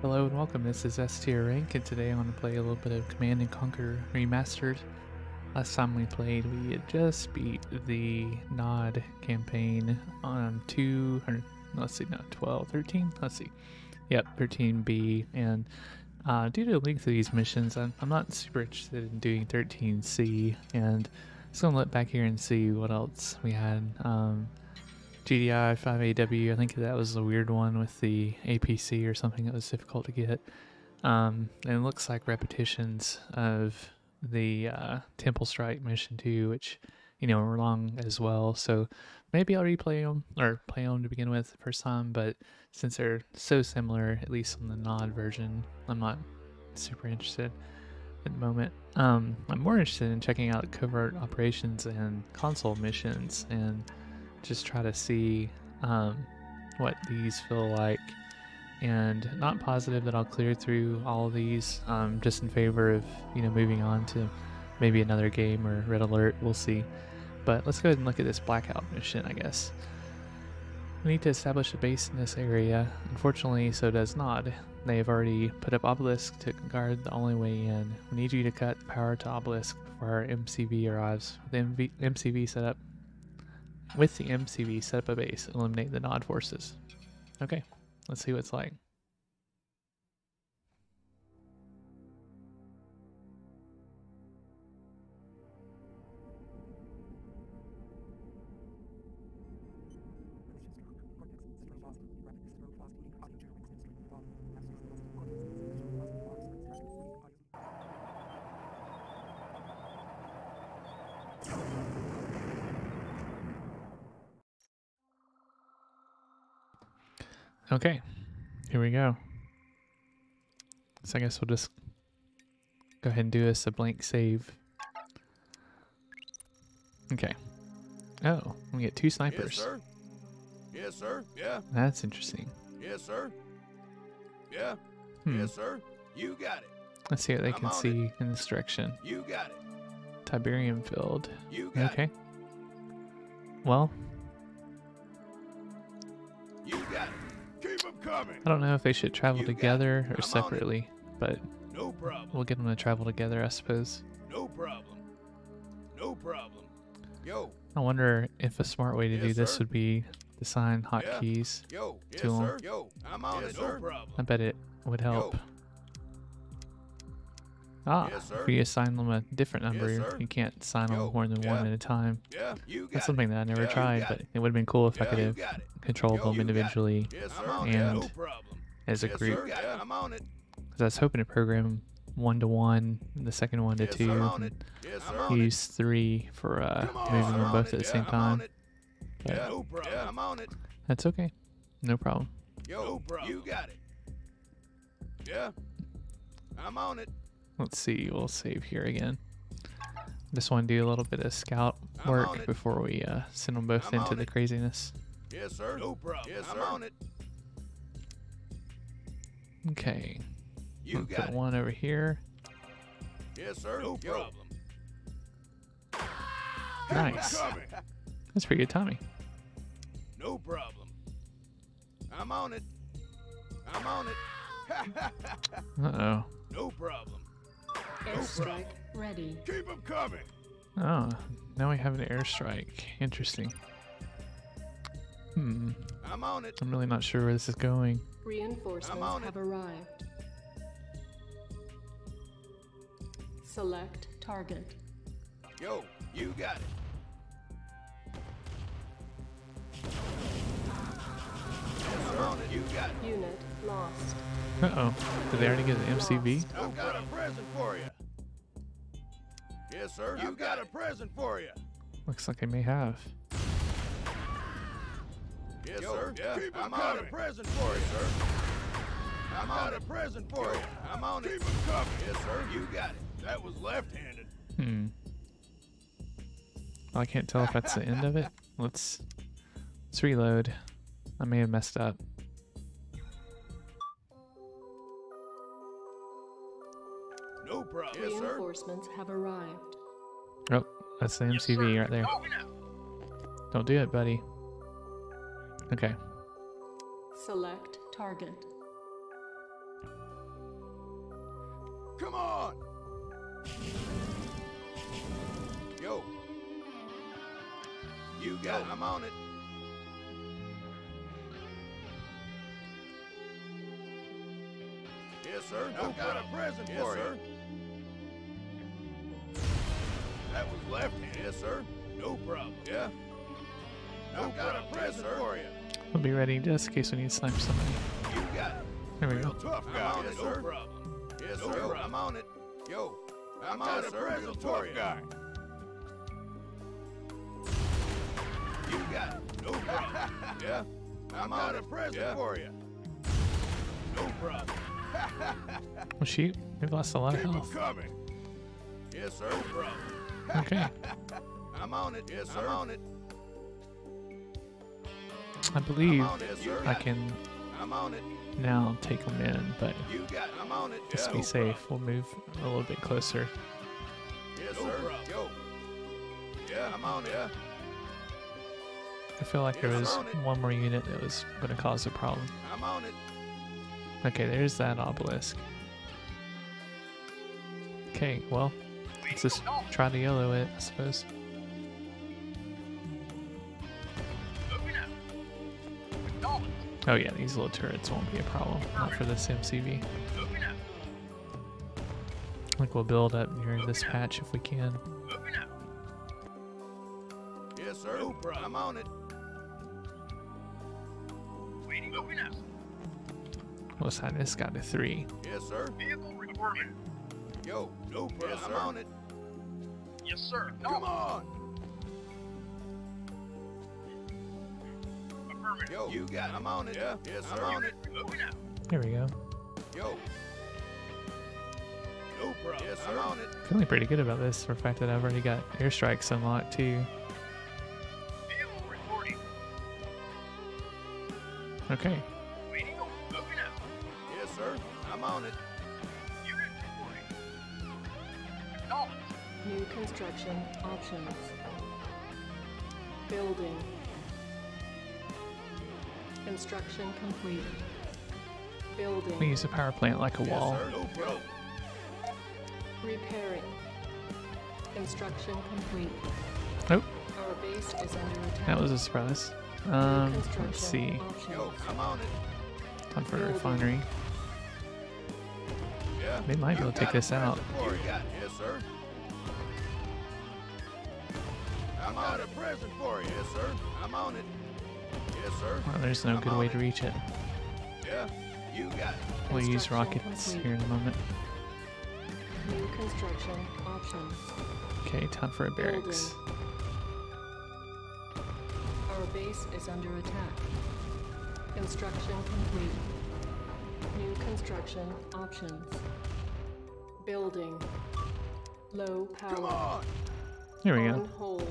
Hello and welcome. This is S tier rank, and today I want to play a little bit of Command and Conquer Remastered. Last time we played, we had just beat the Nod campaign on two, or let's see, not 12, 13. Let's see, yep, 13B. And uh, due to the length of these missions, I'm, I'm not super interested in doing 13C. And just gonna look back here and see what else we had. Um, GDI 5AW. I think that was a weird one with the APC or something that was difficult to get. Um, and it looks like repetitions of the uh, Temple Strike mission too, which you know were long as well. So maybe I'll replay them or play them to begin with the first time. But since they're so similar, at least on the Nod version, I'm not super interested at the moment. Um, I'm more interested in checking out covert operations and console missions and just try to see um, what these feel like. And not positive that I'll clear through all of these um, just in favor of you know moving on to maybe another game or red alert. We'll see. But let's go ahead and look at this blackout mission I guess. We need to establish a base in this area. Unfortunately so does Nod. They have already put up obelisk to guard the only way in. We need you to cut power to obelisk before our MCV arrives. With the MV- MCV set up with the MCV, set up a base, eliminate the nod forces. Okay, let's see what it's like. Okay, here we go. So I guess we'll just go ahead and do this a blank save. Okay. Oh, we get two snipers. Yes, sir. Yes, sir. Yeah. That's interesting. Yes, sir. Yeah. Hmm. Yes, sir. You got it. Let's see what they I'm can on it. see in this direction. You got it. Tiberium field. You got Okay. Well, I don't know if they should travel You together or separately, but No problem. we'll get them to travel together, I suppose. No problem. No problem. Yo. I wonder if a smart way to do this sir. would be to sign Yeah. hotkeys. Yo. Yes, To 'em. sir. Yo. I'm on Yes, it, sir. No problem. I bet it would help. Yo. Ah, Yes, if you assign them a different number, sir. you can't sign them Yo. more than one at a time. Yeah. You got That's it. something that I never Yeah, tried, but it. it would have been cool if I could have controlled Yo, them you got it. individually Yes, I'm sir. on it. Yeah. And No as a yes, group. Sir. Yeah. I'm on it. Because I was hoping to program one to one, the second one to Yes, two, sir. I'm on and. Yes, I'm sir. on it. use three for uh, on, moving them I'm both on at the same time. But no problem. Yeah, I'm on it. that's okay. No problem. Yo, No problem. you got it. Yeah, I'm on it. Let's see. We'll save here again. Just want to do a little bit of scout work before we uh, send them both I'm into the it. craziness. Yes, sir. No problem. Yes, I'm sir. on it. Okay. You we'll got put it. one over here. Yes, sir. No problem. Nice. That's pretty good Tommy. No problem. I'm on it. I'm on it. Uh oh. No problem. Airstrike ready. Keep them coming. Oh, now we have an airstrike. Interesting. Hmm. I'm on it. I'm really not sure where this is going. Reinforcements have it. arrived. Select target. Yo, you got it. Yes, sir. On it. You got it. Unit lost. Uh oh. Did they already get an MCV? I've got a present for you. Yes, sir. You I've got got a a present for you. Looks like they may have. Yes, Yo, sir. Yeah, keep 'em I'm got a present for you, sir. I'm got a present for Yo, you. I'm on it. Keep them. Yes, sir. You got it. That was left-handed. Hmm. Well, I can't tell if that's the end of it. Let's let's reload. I may have messed up. No problem. Yes, sir. Reinforcements have arrived. Oh, that's the MCV right there. Oh, Don't do it, buddy. Okay. Select target. Come on. Yo. You got it. I'm on it. Yes, sir. No I've got a present yes, for sir. you. That was left hand. Yes, sir. No problem. Yeah. I've got a present yes, for you. We'll be ready just in case we need to snipe somebody. You got it. There we go. Tough guy. I'm on it, no sir. problem. Yes, no sir. Problem. I'm on it. Yo, I'm on it, sir. Real tough guy. You got it. No problem. yeah. I'm on a present yeah. for you. No problem. well, shoot. We've lost a lot Keep of health. coming. Yes, sir. No problem. Okay. I'm on it. Yes, sir. I'm on it. I believe it, I can I'm on it. now take them in, but You got I'm on it. just yeah, be no safe, problem. we'll move a little bit closer. Yes, sir. Yo. Yeah, I'm on it. Yeah. I feel like there was on one more unit that was going to cause a problem. I'm on it. Okay, there's that obelisk. Okay, well, let's just try to yellow it, I suppose. Oh yeah, these little turrets won't be a problem. Not for this MCV. I think we'll build up near this patch if we can. Yes, sir. No. I'm on it. We'll assign this guy to three. Yes, sir. Vehicle reporting. Yo, no problem. Yes. I'm on it. Yes, sir. Come on. Affirmative. Yo, you got it. I'm on it. Yeah. Yes, sir. I'm on it. Moving out. Here we go. Yo. No problem. Yes, sir. I'm on it. Feeling pretty good about this for the fact that I've already got airstrikes unlocked too. Vehicle reporting. Okay. Waiting. Moving. Yes, sir. I'm on it. New construction options. Building. Construction complete. Building. We use a power plant like a Yes, wall. sir. No. Repairing. Construction complete. Nope, Our base is under attack. that was a surprise. Um, let's see. Yo, I'm on it. Time for a refinery. Yeah. They might be able to take this out. You got it. Yes, sir. I'm on a present for you. Yes, sir. I'm on it. Yes, sir. Well, there's no I'm good way it. to reach it. Yeah. You got it. We'll use rockets complete. here in a moment. New construction options. Okay, time for a barracks. Our base is under attack. Construction complete. New construction options. Building. Low power. Come on. Here we On go. hold.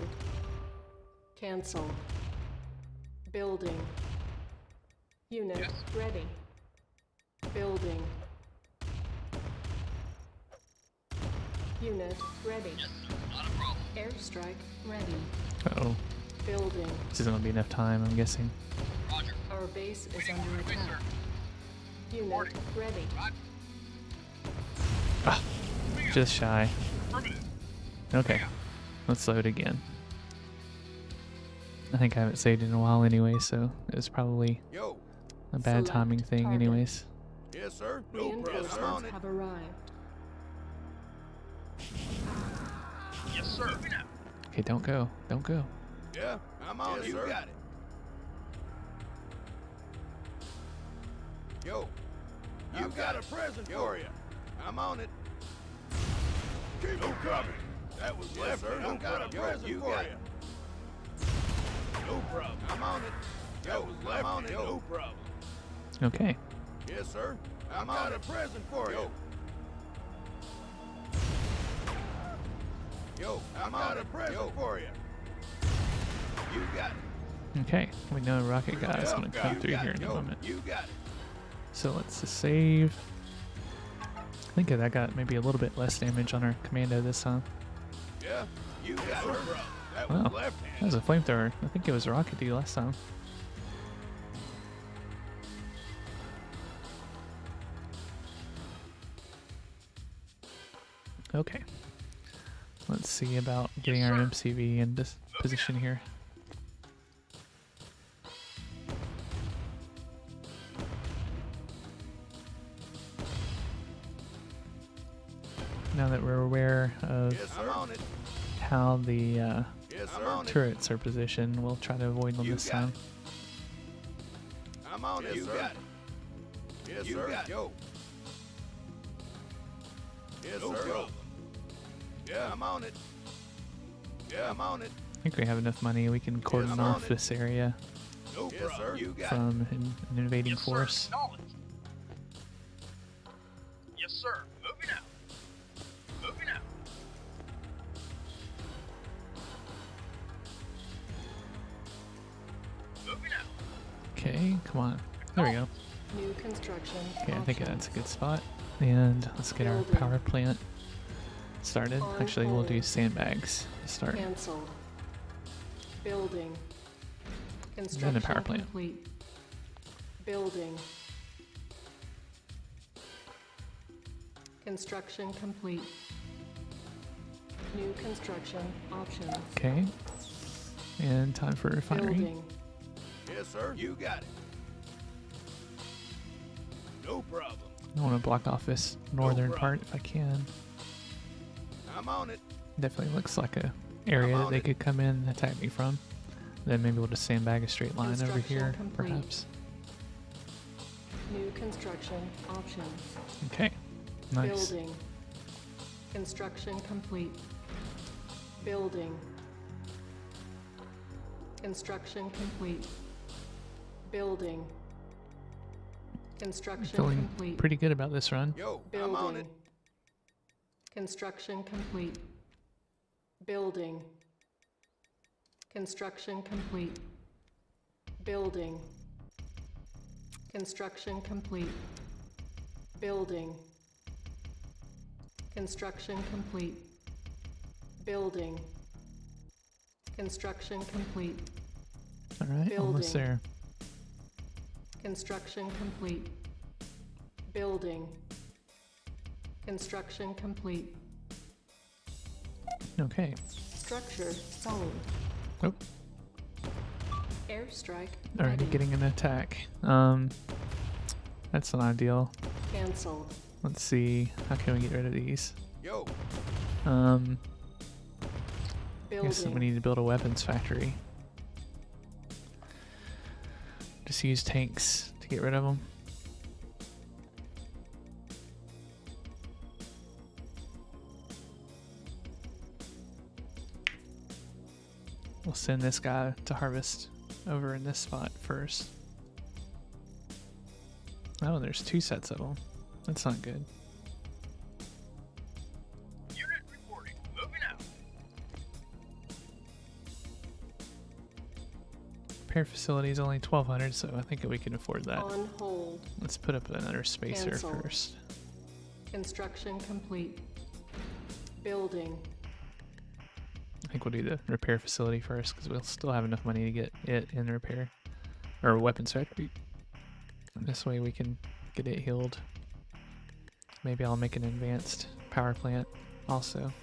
Cancel. Building. Unit Yes. ready. Building. Unit ready. Not a problem. Airstrike ready. Uh oh, Building. this isn't gonna be enough time. I'm guessing. Roger. Our base is Waiting under attack. sir. Unit ready. Roger. Ah, just shy. Affirmative. Okay, let's load again. I think I haven't saved in a while anyway, so it was probably Yo. a bad timing thing, target. anyways. Yes, sir. No problem. I'm on Reinforcements it. have arrived. Yes, sir. Okay, don't go, don't go. Yeah. I'm on Yes, it. You sir. got it. Yo. You got, got a present Yo. for you. I'm on it. Keep no coming. That was Yes, left. sir. No No got a problem. present You for got you. it. No problem. I'm on it. That was left. I'm on it. No problem. Okay, Yes, sir. I'm on a present for you. Yo, I'm on a present for you. You got it. okay. We know Rocket Guy is gonna come through here it. in a moment. You got it. So let's just save. I think that got maybe a little bit less damage on our commando this time. Yeah, you got it. That Wow, was left that was a flamethrower. I think it was a rocket dude last time. Okay. Let's see about getting our. MCV in this position here. Now that we're aware of Yes, sir. I'm on it. how the uh, Yes, sir. I'm on it. turrets are positioned, we'll try to avoid them You this got time. I'm on it, you sir. Got it. Yes, you sir. Got it. Yo. Yes, no sir. Problem. Yeah, I'm on it. Yeah, I'm on it. I think we have enough money. We can cordon I'm off it. this area No yes, Sir. You got from an, an invading Yes, force. Acknowledged. Yes, sir. Okay, come on. There we go. New construction. Okay, I think that's a good spot. And let's get our power plant started. Actually, we'll do sandbags to start. Cancelled. Building. Then a Construction power plant. complete. Building. Construction complete. New construction options. Okay. And time for refinery. Building. Yes, sir. You got it. No problem. I want to block off this northern problem. part if I can. I'm on it. Definitely looks like a area that they it. could come in and attack me from. Then maybe we'll just sandbag a straight line over here, complete. perhaps. New construction options. Okay. Nice. Building. Construction complete. Building. Construction complete. Building. Construction Feeling complete. pretty good about this run. Yo, I'm on it. Building. Construction complete. Building. Construction complete. Building. Construction complete. Building. Construction complete. Building. Construction complete. All right, almost there. Construction complete. Building. Construction complete. Okay. Structure sold. Oh, Airstrike already ready. getting an attack. Um, that's not ideal. Cancelled. Let's see. How can we get rid of these? Yo, Um, I guess Building. we need to build a weapons factory. Just use tanks to get rid of them. We'll send this guy to harvest over in this spot first. Oh, there's two sets of them. That's not good. Repair facility is only 1200, so I think we can afford that. On hold. Let's put up another spacer Cancel. first. Construction complete. Building. I think we'll do the repair facility first because we'll still have enough money to get it in repair or weapons factory. This way we can get it healed. Maybe I'll make an advanced power plant also.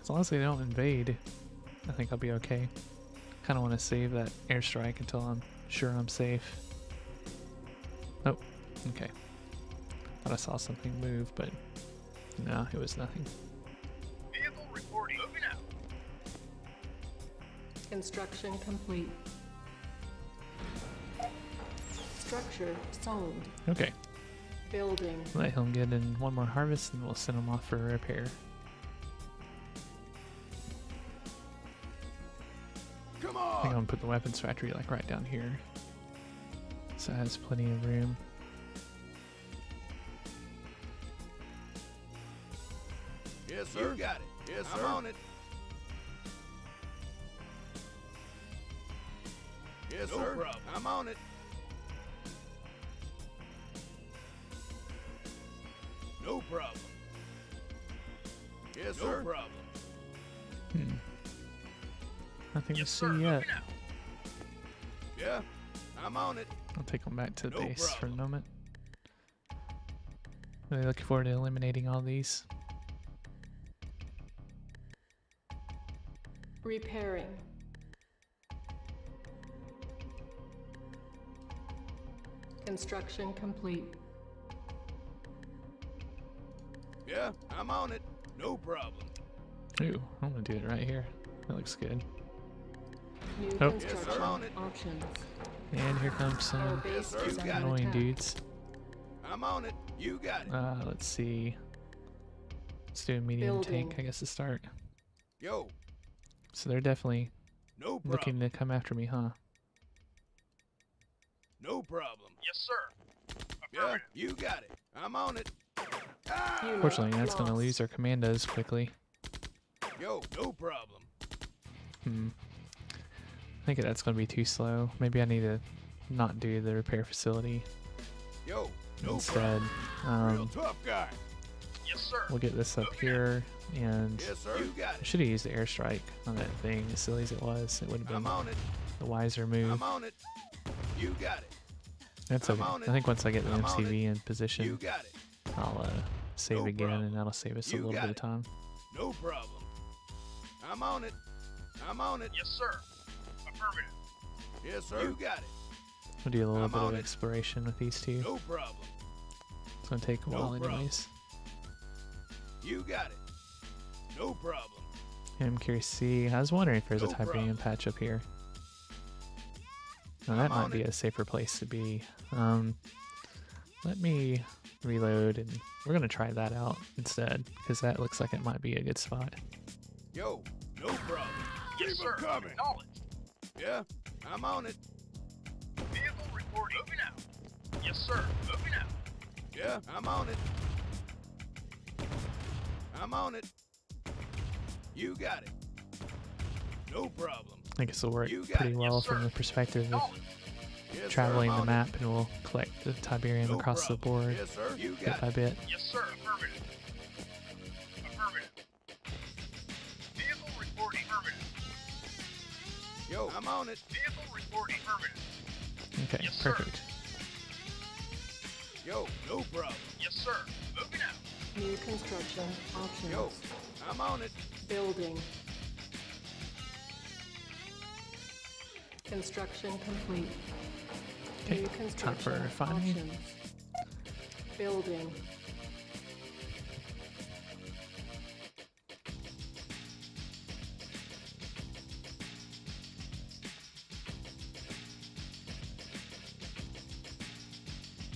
As long as they don't invade, I think I'll be okay. Kind of want to save that airstrike until I'm sure I'm safe. Oh, okay. Thought I saw something move, but no, it was nothing. Vehicle reporting. Moving out. Construction complete. Structure sold. Okay. Building. Let him get in one more harvest and we'll send him off for repair. Come I think I'm on. gonna put the weapons factory like right down here. So it has plenty of room. Yes, sir. You got it. Yes, sir. I'm on it. Yes, no sir. Problem. I'm on it. No problem. Yes, no sir. No problem. Hmm. Nothing Yes, to sir. see yet. On it. I'll take them back to the No base for a problem. moment. Really looking forward to eliminating all these. Repairing. Construction complete. Yeah, I'm on it. No problem. Ooh, I'm gonna do it right here. That looks good. New Oh. Yes, sir. construction On it. options. And here comes some base sir. is You under got it. annoying dudes. I'm on it. You got it. Uh, let's see. Let's do a medium tank, I guess, to start. Yo, So they're definitely no problem. looking to come after me, huh? No problem. Yes, sir. Yeah, you got it. I'm on it. Ah! Fortunately, that's gonna lose our commandos quickly. Yo, no problem. Hmm. I think that's gonna be too slow. Maybe I need to not do the repair facility Yo, no instead. problem. Real Um, tough guy. Yes, sir. we'll get this up here, and Yes, sir. You got I should have used the airstrike on that thing. As silly as it was, it would have I'm been on it. the wiser move. I'm on it. You got it. That's I'm okay. on I think once I get the I'm MCV in You position, got it. I'll uh, save No again, problem. and that'll save us a little got bit of time. No problem. I'm on it. I'm on it. Yes, sir. Affirmative. Yes, sir. You got it. We'll do a little I'm bit of on it. exploration with these two. No problem. It's gonna take a No while, problem. anyways. You got it. No problem. I'm curious to see. I was wondering if there's a No Tiberium problem. patch up here. Now that I'm might be it. a safer place to be. Um, let me reload, and we're gonna try that out instead, because that looks like it might be a good spot. Yo, no problem. Yes, Keep 'em sir. coming. Acknowledged. Yeah, I'm on it. Vehicle reporting. Moving out. Yes, sir. Moving out. Yeah, I'm on it. I'm on it. You got it. No problem. I think this will work You got pretty it. well Yes, from sir. the perspective of Acknowledged. Yes, sir, traveling I'm the on map, and we'll collect the Tiberium It. No across the problem. board Yes, sir. You bit got by it. bit. Yes, sir. Affirmative. Affirmative. Vehicle reporting. Affirmative. Yo, I'm on it. Vehicle reporting. Affirmative. Okay, Yes, sir. perfect. Yo, no problem. Yes, sir. Moving out. New construction options. Yo, I'm on it. Building. Construction complete. Okay, New time for construction refining. options. Building.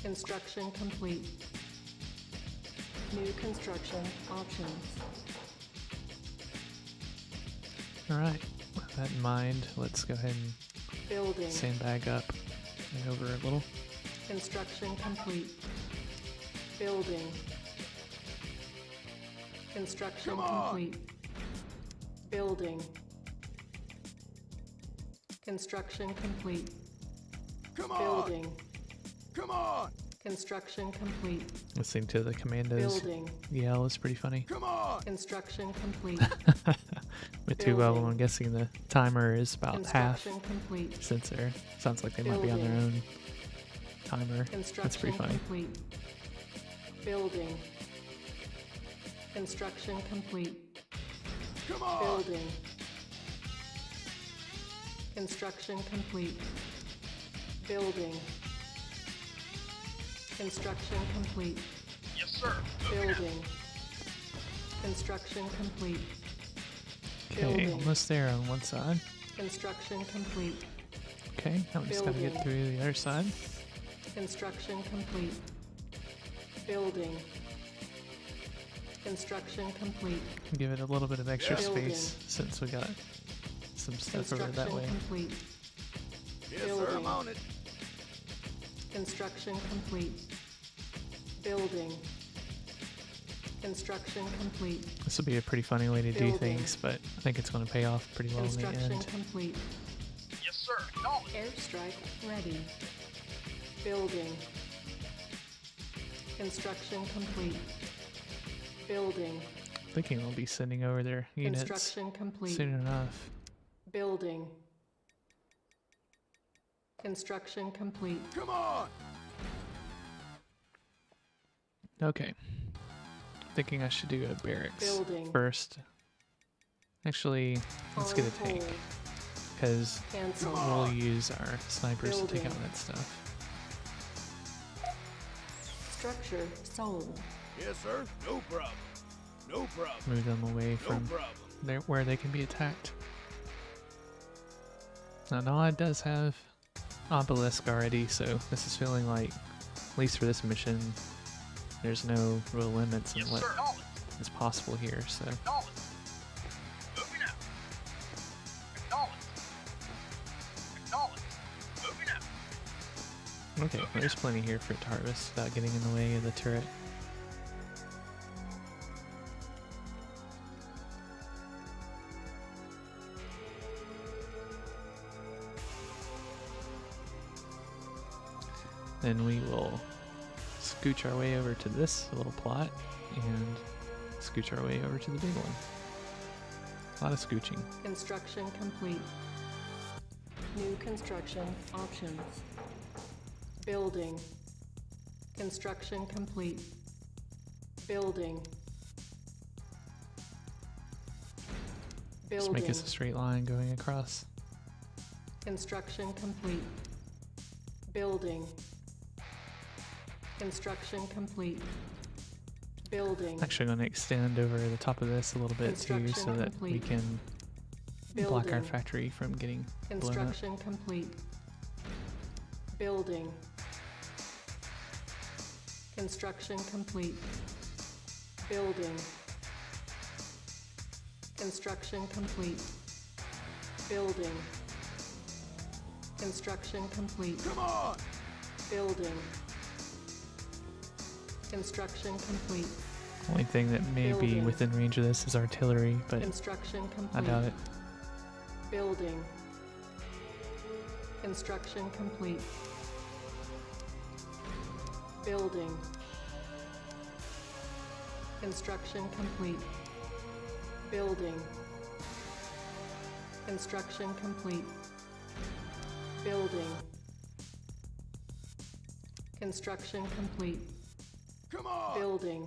Construction complete. New construction options. All right. With that in mind, let's go ahead and Building. sandbag up and over a little. Construction complete. Building. Construction complete. Building. Construction complete. Come on. Building. Come on. Construction complete. Listening to the commandos Building. yell is pretty funny. Come on. Construction complete. With two of I'm guessing the timer is about half Construction complete. since they're sounds like they might be on their own timer. That's pretty funny. complete. Building. Construction complete. Come on. Building. Construction complete. Building. Construction complete. Yes, sir. Building. Construction complete. Okay, almost there on one side. Construction complete. Okay, now we just gotta get through the other side. Construction complete. Building. Construction complete. Give it a little bit of extra Yeah. Building. space since we got some stuff over Construction that way. complete. Yes, sir. I'm on it. Construction complete. Building. Construction complete. This will be a pretty funny way to do things, but I think it's gonna pay off pretty well in the end. Construction end. complete. Yes, sir. Acknowledged. Airstrike ready. Building. Construction complete. Building. Thinking we'll be sending over their units Construction complete. soon enough. Building. Construction complete. Come on. Okay. Thinking I should do a barracks Building. first. Actually, let's get a tank because we'll use our snipers to take out that stuff. Structure sold. Yes, sir. No problem. No problem. Move them away No from problem. there where they can be attacked. Now Nod does have obelisk already, so this is feeling like, at least for this mission, there's no real limits in Yes, what sir. Is possible here. So Acknowledge. Moving out. Acknowledge. Acknowledge. Moving out. okay, there's plenty here for it to harvest without getting in the way of the turret. Then we will scooch our way over to this little plot and scooch our way over to the big one. A lot of scooching. Construction complete. New construction options. Building. Construction complete. Building. Building. Just make us a straight line going across. Construction complete. Building. Construction complete. Building. Actually, going to extend over the top of this a little bit too, so Construction that we complete. can block our factory from getting blown up. Construction complete. Building. Construction complete. Building. Construction complete. Building. Construction complete. Come on. Building. Construction complete. Only thing that may be within range of this is artillery, but Construction I doubt it. Building. Construction complete. Building. Construction complete. Building. Construction complete. Building. Construction complete. Come on. Building.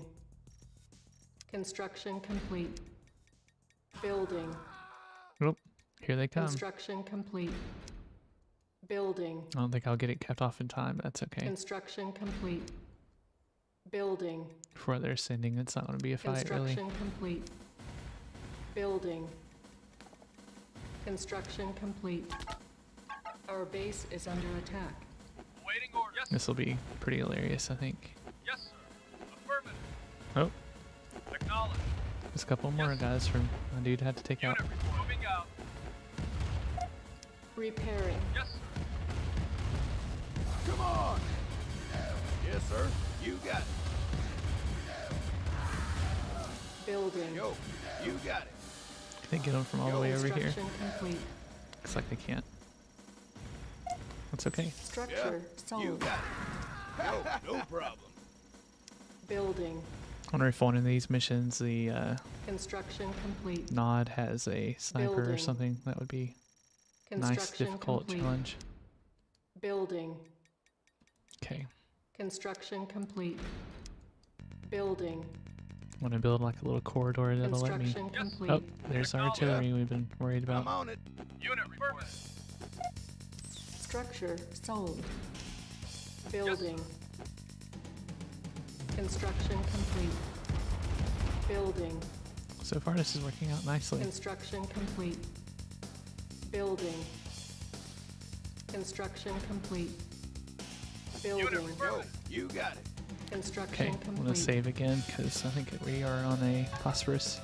Construction complete. Building. Oh, here they come. Construction complete. Building. I don't think I'll get it kept off in time. but That's okay. Construction complete. Building. Before they're sending, it's not going to be a fight, really. Construction complete. Building. Construction complete. Our base is under attack. Waiting order. Yes, This will be pretty hilarious, I think. Yes, sir. Affirmative. Oh, there's a couple more guys from my dude had to take out. Unit report. Out. Repairing. Yes, sir. Come on. Yes, sir. You got it. Building. Yo, you got it. Can they get them from all the way over here? Complete. Looks like they can't. That's okay. Structure You sold. got it. No, no problem. Building. I wonder if one of these missions, the uh, Construction complete. Nod has a sniper or something. That would be a nice, difficult complete. challenge. Building. Okay. Construction complete. Building. Want to build like a little corridor that'll let me. Yes. complete. Oh, there's our artillery we've been worried I'm about. on it. Unit report. Structure sold. Building. Construction complete. Building. So far, this is working out nicely. Construction complete. Building. Construction complete. Building. report. Yo, you got it. Construction Okay, I'm gonna save again because I think we are on a prosperous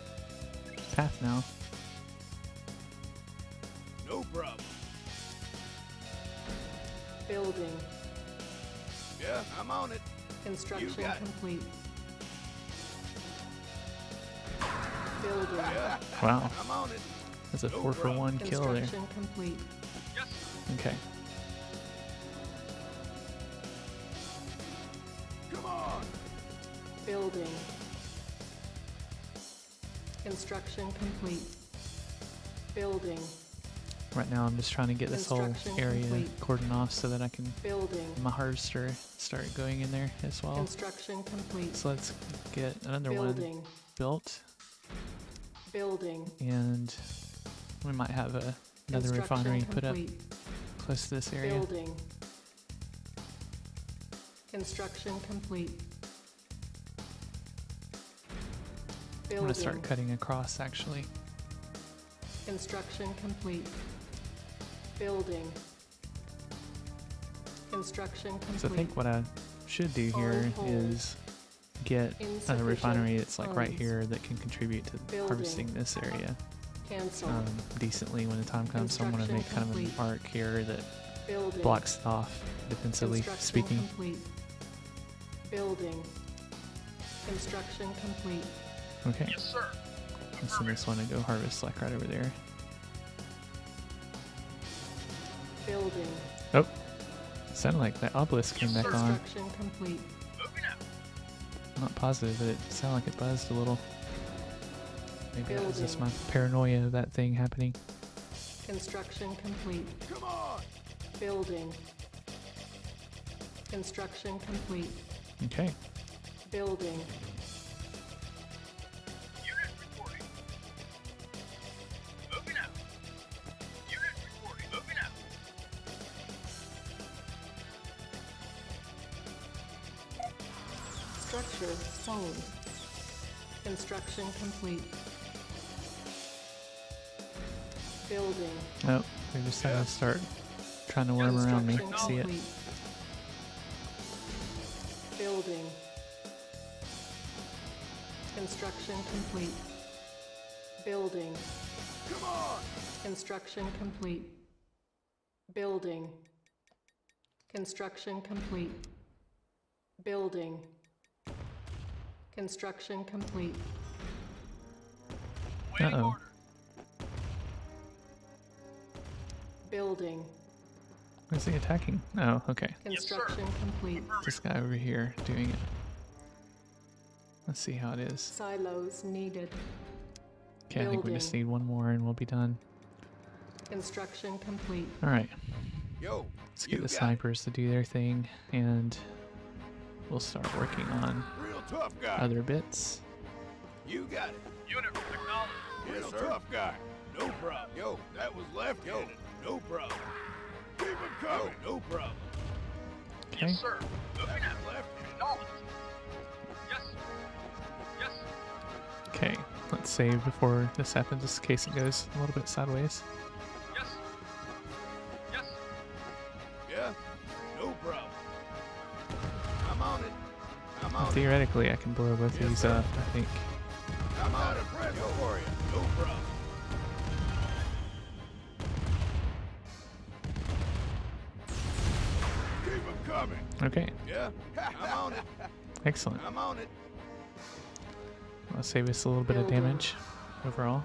path now. No problem. Building. Yeah, I'm on it. Construction got it. complete. Building. Wow, I'm on it. that's a No four for problem. one kill there. Complete. Yes. Okay, Come on. Building. Construction complete. Building. Right now, I'm just trying to get this whole area complete. cordoned off so that I can Building. my harvester start going in there as well. Construction complete. So let's get another one built, Building. and we might have a, another refinery put up close to this area. Building. Construction complete. Building. I'm gonna start cutting across actually. Construction complete. Building. Construction complete. So I think what I should do On here hold. is get a refinery that's like right here that can contribute to Building. harvesting this area um, decently when the time comes. So I'm gonna make Construction kind of an arc here that Building. blocks it off defensively speaking. complete. Building. Construction complete. Okay, Yes, sir. let's send this one to go harvest like right over there. Building. Oh, sounded like that obelisk came back on. Construction complete. I'm not positive, but it sounded like it buzzed a little. Maybe that was just my paranoia of that thing happening. Construction complete. Come on! Building. Construction complete. Okay, Building. Sold. Construction complete. Building. oh, they just had Yeah. to start trying to worm around me. Construction See it? Building. Construction complete. Building. Come on! Construction complete. Building. Construction complete. Building. Construction complete. Waiting Uh-oh. order. Building. Where's he attacking? Oh, okay. Yes. Construction complete. This guy over here doing it. Let's see how it is. Silos needed. Okay, I think we just need one more and we'll be done. Construction complete. All right, Yo, let's get the got it. snipers to do their thing and we'll start working on Real tough guy. other bits. You got it. Unit acknowledged. Real tough guy. No problem. Yo, that was left Yo, no problem. Keep him coming. no problem. Okay, Yes, sir. Moving That out. was left Acknowledged. Yes. Yes. okay. Let's save before this happens, just in case it goes a little bit sideways. Theoretically, I can blow both Yes, these sir. up. I think. I'm on it. Present for you. No problem. Keep him coming. Okay, Yeah, I'm on it. excellent. I'm on it. I'll save us a little bit of damage overall.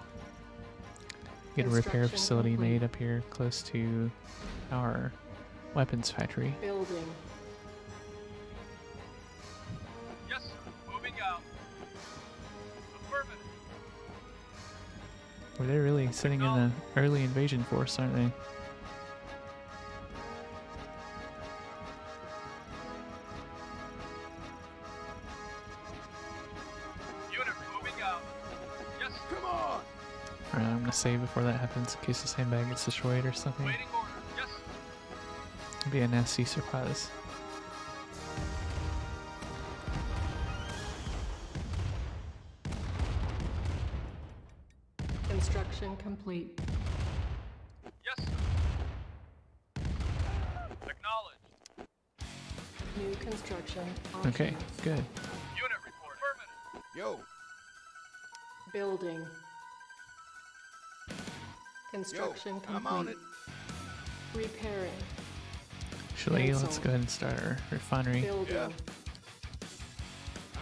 Get a repair facility complete. made up here close to our weapons factory. Building. Well, they're really sitting in the early invasion force, aren't they? Unit moving out. Yes. Come on. Alright, I'm gonna save before that happens in case the sandbag gets destroyed or something. Yes. It'd be a nasty surprise. Okay, good. Unit report. Affirmative. Yo, Building. yo, Construction I'm complete. on it. Repairing. Actually, let's go ahead and start our refinery. Building. Yeah.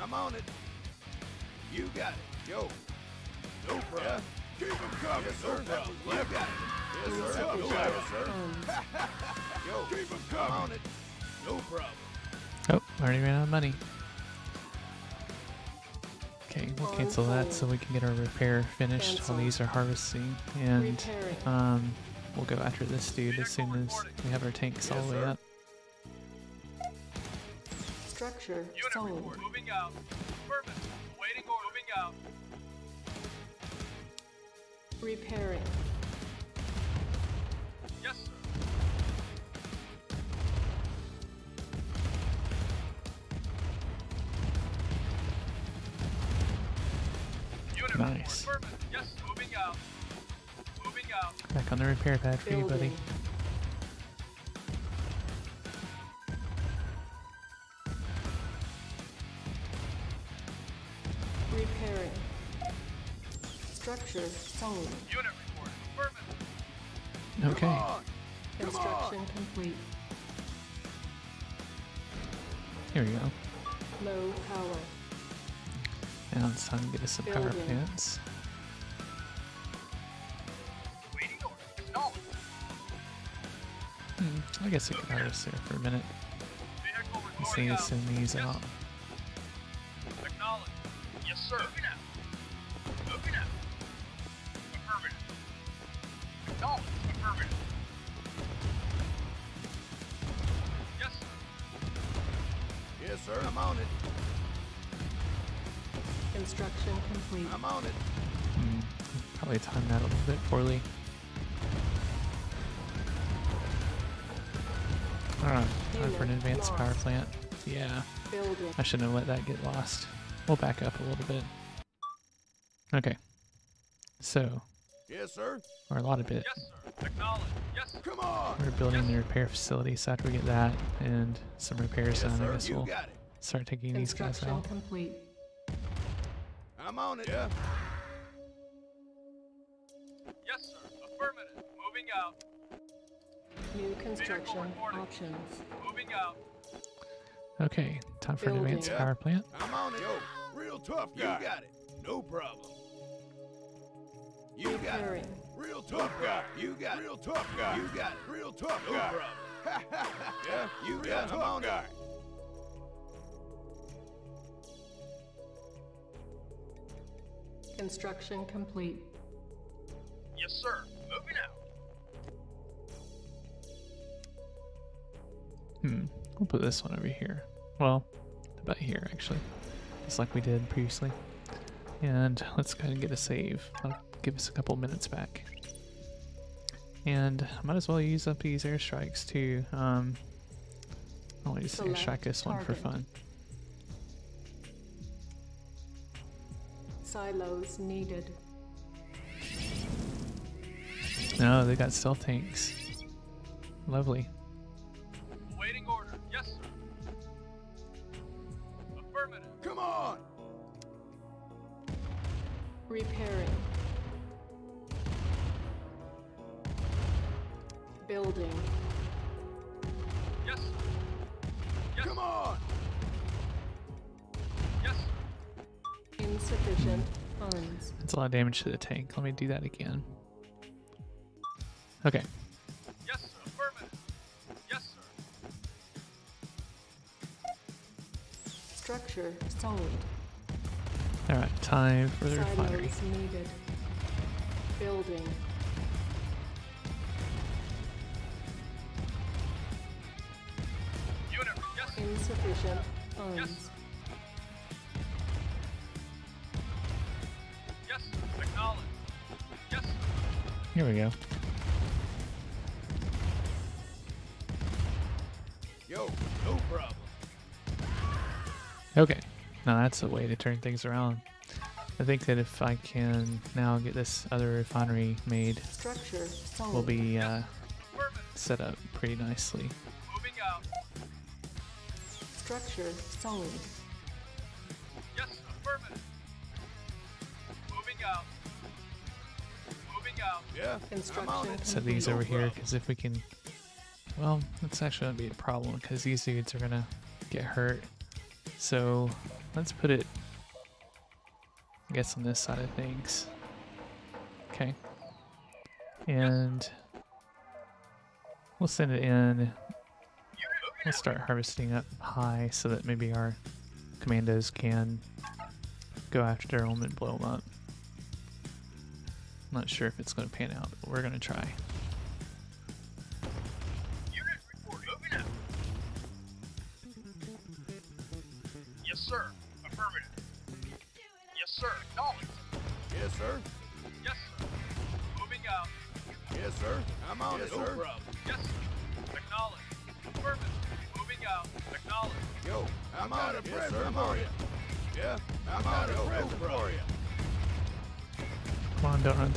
I'm on it. You got it. Yo, no problem. Yeah. Keep him coming. Yes, sir. That was left. Yes, sir. Insufficient You got it, sir. funds. Yo, keep him coming. I'm on it. No problem. Oh, already ran out of money. Okay, we'll cancel that so we can get our repair finished while these are harvesting. And um, we'll go after this dude as soon as we have our tanks all the way up. Structure Unit sold. report. Moving out. Affirmative. Awaiting order. Moving out. Repairing. Nice. Yes, moving out. Moving out. Back on the repair pad for you, buddy. Repairing. Structure sold. Unit report. Affirmative. Okay. Come. Construction complete. Here we go. Low power. Now it's time to get us some power Building. plants. Waiting order. Hmm, I guess we could harvest there for a minute. Vehicle Let's see reporting to out. send these Yes, out. Acknowledged. Yes, sir. Moving out. Moving out. Affirmative. Acknowledged. Affirmative. Yes, sir. Yes, sir. I'm on it. Construction complete. I'm on it. Hmm, probably timed that a little bit poorly. Alright, time for an Unit advanced power plant. Yeah, Building. I shouldn't have let that get lost. We'll back up a little bit. Okay. So, Yes, sir. or a lot of bit. Yes, sir. Acknowledged. Yes, sir. Come on. We're building the repair facility, so after we get that and some repairs Yes, done, I guess we'll start taking these guys Construction out. complete. I'm on it. Yeah. Yes, sir. Affirmative. Moving out. New construction options. Moving out. Okay, time for an advanced Yeah. power plant. I'm on it. Yo, real tough guy. You got it. No problem. You got it. Real tough guy. You got it. Real tough guy. You got it. Real tough no problem. yeah, you Real got it. I'm on guy. it. Construction complete. Yes, sir. Moving out. Hmm, we'll put this one over here. Well, about here actually, just like we did previously. And let's go ahead and get a save. That'll give us a couple minutes back. And I might as well use up these airstrikes too. Um, I'll just Select airstrike this one for fun. Silos needed. No, they got stealth tanks. Lovely. Awaiting order. Yes, sir. Affirmative. Come on. Repairing. Building. Insufficient. That's a lot of damage to the tank. Let me do that again. Okay, Yes, sir. Affirmative. Yes, sir. Structure sold. alright, time for the refinery. Needed. Building. Unit. Yes. Insufficient funds. Yes, Here we go. Yo, no problem. Okay, now that's a way to turn things around. I think that if I can now get this other refinery made, Structure we'll be uh, set up pretty nicely. Moving out. Structure sold. Yeah. I'm on Construction it. Set these over here because if we can, well, that's actually gonna be a problem because these dudes are gonna get hurt. So let's put it, I guess, on this side of things. Okay. And we'll send it in. We'll start harvesting up high so that maybe our commandos can go after them and blow them up. Not sure if it's going to pan out, but we're going to try.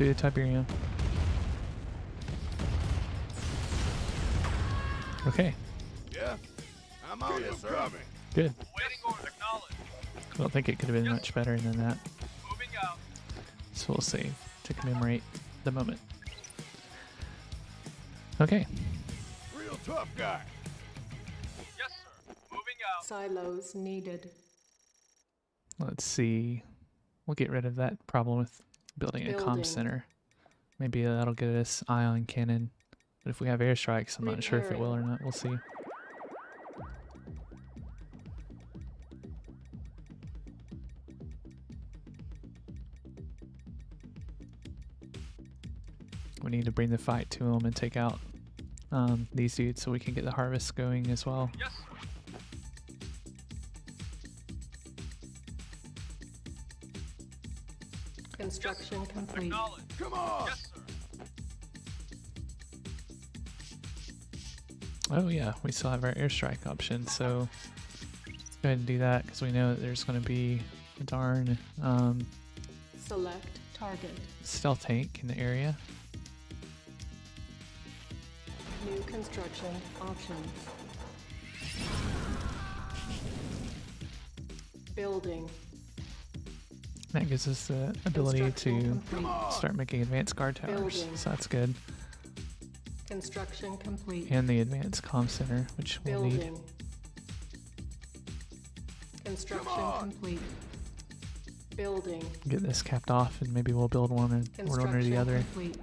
Come on, don't run the Tiberium. Okay, Yeah, I'm on Keep sir. coming. good. Waiting order. Acknowledged. I don't think it could have been Yes, much better than that. Moving out. So we'll save to commemorate the moment. Okay, Real tough guy. Yes, sir. Moving out. Silos needed. let's see. We'll get rid of that problem with building a Building. comm center. Maybe that'll get us ion cannon. But if we have airstrikes, I'm not sure if it will or not. We'll see. We need to bring the fight to them and take out um, these dudes so we can get the harvest going as well. Yes, sir. Construction complete. Acknowledged. Come on. Yes, sir. Oh yeah, we still have our airstrike option, so let's go ahead and do that because we know that there's going to be a darn um, Select target. stealth tank in the area. New construction options. Building. That gives us the ability to start making advanced guard towers, Building. so that's good. Construction complete. And the advanced comm center, which we'll need. Construction complete. Building. Get this capped off, and maybe we'll build one or one under the Construction other. complete.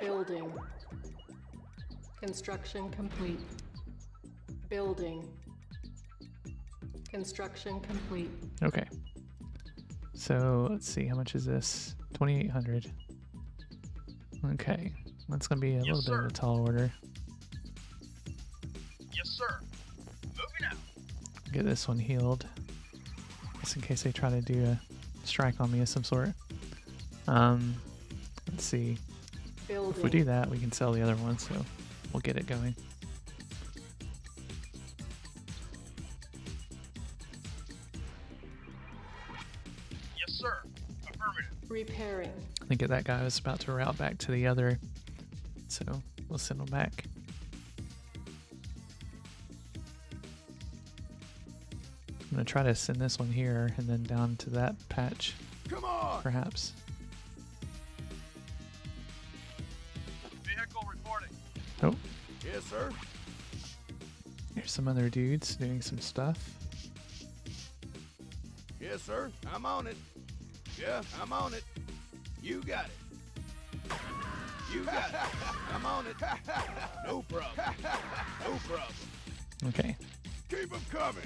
Building. Construction complete. Building. Construction complete. Okay. So let's see, how much is this? 2800. Okay, that's gonna be a Yes, little bit of a tall order. Yes, sir. Moving out. Get this one healed. Just in case they try to do a strike on me of some sort. Um, let's see. Building. If we do that, we can sell the other one, so we'll get it going. Repairing. I think that guy was about to route back to the other, so we'll send him back. I'm gonna try to send this one here and then down to that patch, Come on. perhaps. Vehicle reporting. Oh, Yes, sir. here's some other dudes doing some stuff. Yes, sir. I'm on it. Yeah, I'm on it. You got it. You got it. I'm on it. No problem. No problem. Okay, Keep 'em coming.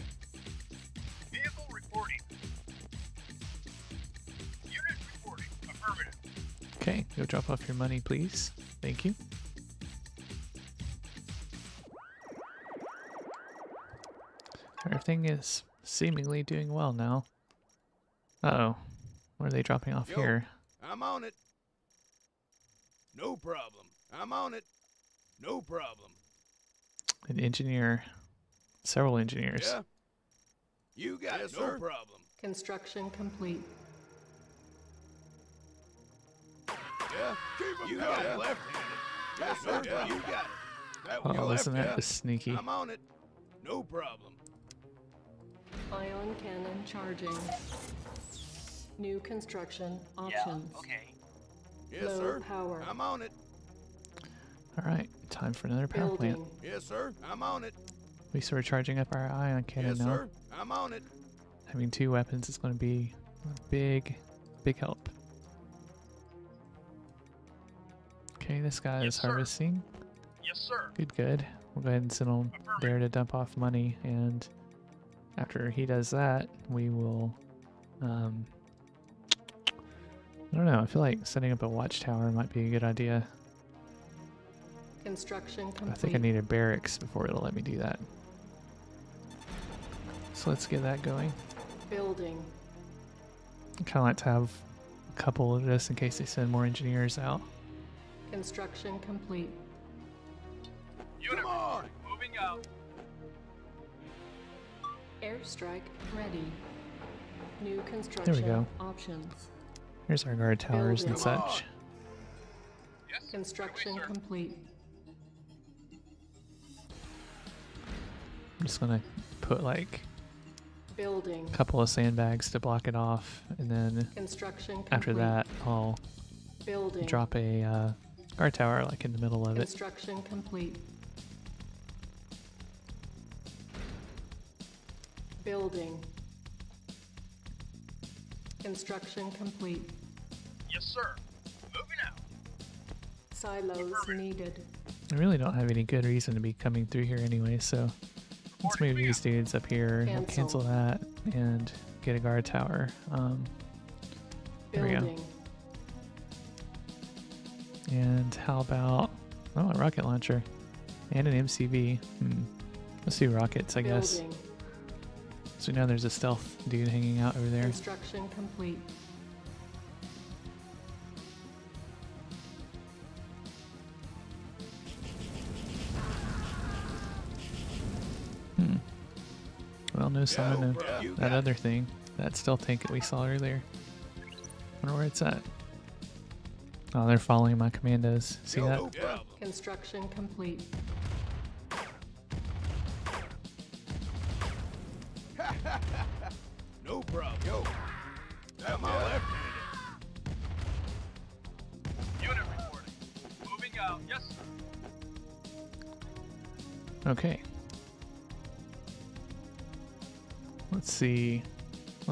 Vehicle reporting. Unit reporting. Affirmative. okay, go drop off your money, please. Thank you. Everything is seemingly doing well now. Uh oh. What are they dropping off Yo. here? I'm on it. No problem. I'm on it. No problem. An engineer. Several engineers. Yeah. You got Yes, it. No sir. problem. Construction complete. Yeah. Keep 'em You coming. got it. Left-handed. Yes, sir. Yeah. You got it. That oh, was Oh, your isn't that yeah. sneaky? I'm on it. No problem. Ion cannon charging. New construction options. okay. Yes, Low sir. power. I'm on it. All right, time for another power Building. plant. Yes, sir. I'm on it. We start charging up our ion cannon Yes, now. sir. I'm on it. Having two weapons is going to be a big, big help. Okay, this guy Yes, is sir. harvesting. Yes, sir. Good, good. We'll go ahead and send him there to dump off money, and after he does that, we will. Um, I don't know. I feel like setting up a watchtower might be a good idea. Construction I think I need a barracks before it'll let me do that. So let's get that going. Building. Kind of like to have a couple of just in case they send more engineers out. Construction complete. Unit Come on. Moving out. Airstrike ready. New construction there we go. options. Here's our guard towers and Building. Come such. Construction Right away, sir. complete. I'm just gonna put like Building. a couple of sandbags to block it off, and then Construction complete. after that, I'll Building. drop a uh, guard tower like in the middle of it. Construction complete. Building. Construction complete. Yes, sir. Moving out. Silos needed. I really don't have any good reason to be coming through here anyway, so let's move these dudes up here, we'll Cancel. cancel that, and get a guard tower. Um, There we go. And how about oh a rocket launcher and an MCV? Hmm. Let's do rockets, I guess. So now there's a stealth dude hanging out over there. Construction complete. Hmm. Well, no sign Go, of bro. That got other thing. That stealth tank that we saw earlier. Wonder where it's at. Oh, they're following my commandos. See Yo, that? No. Construction complete.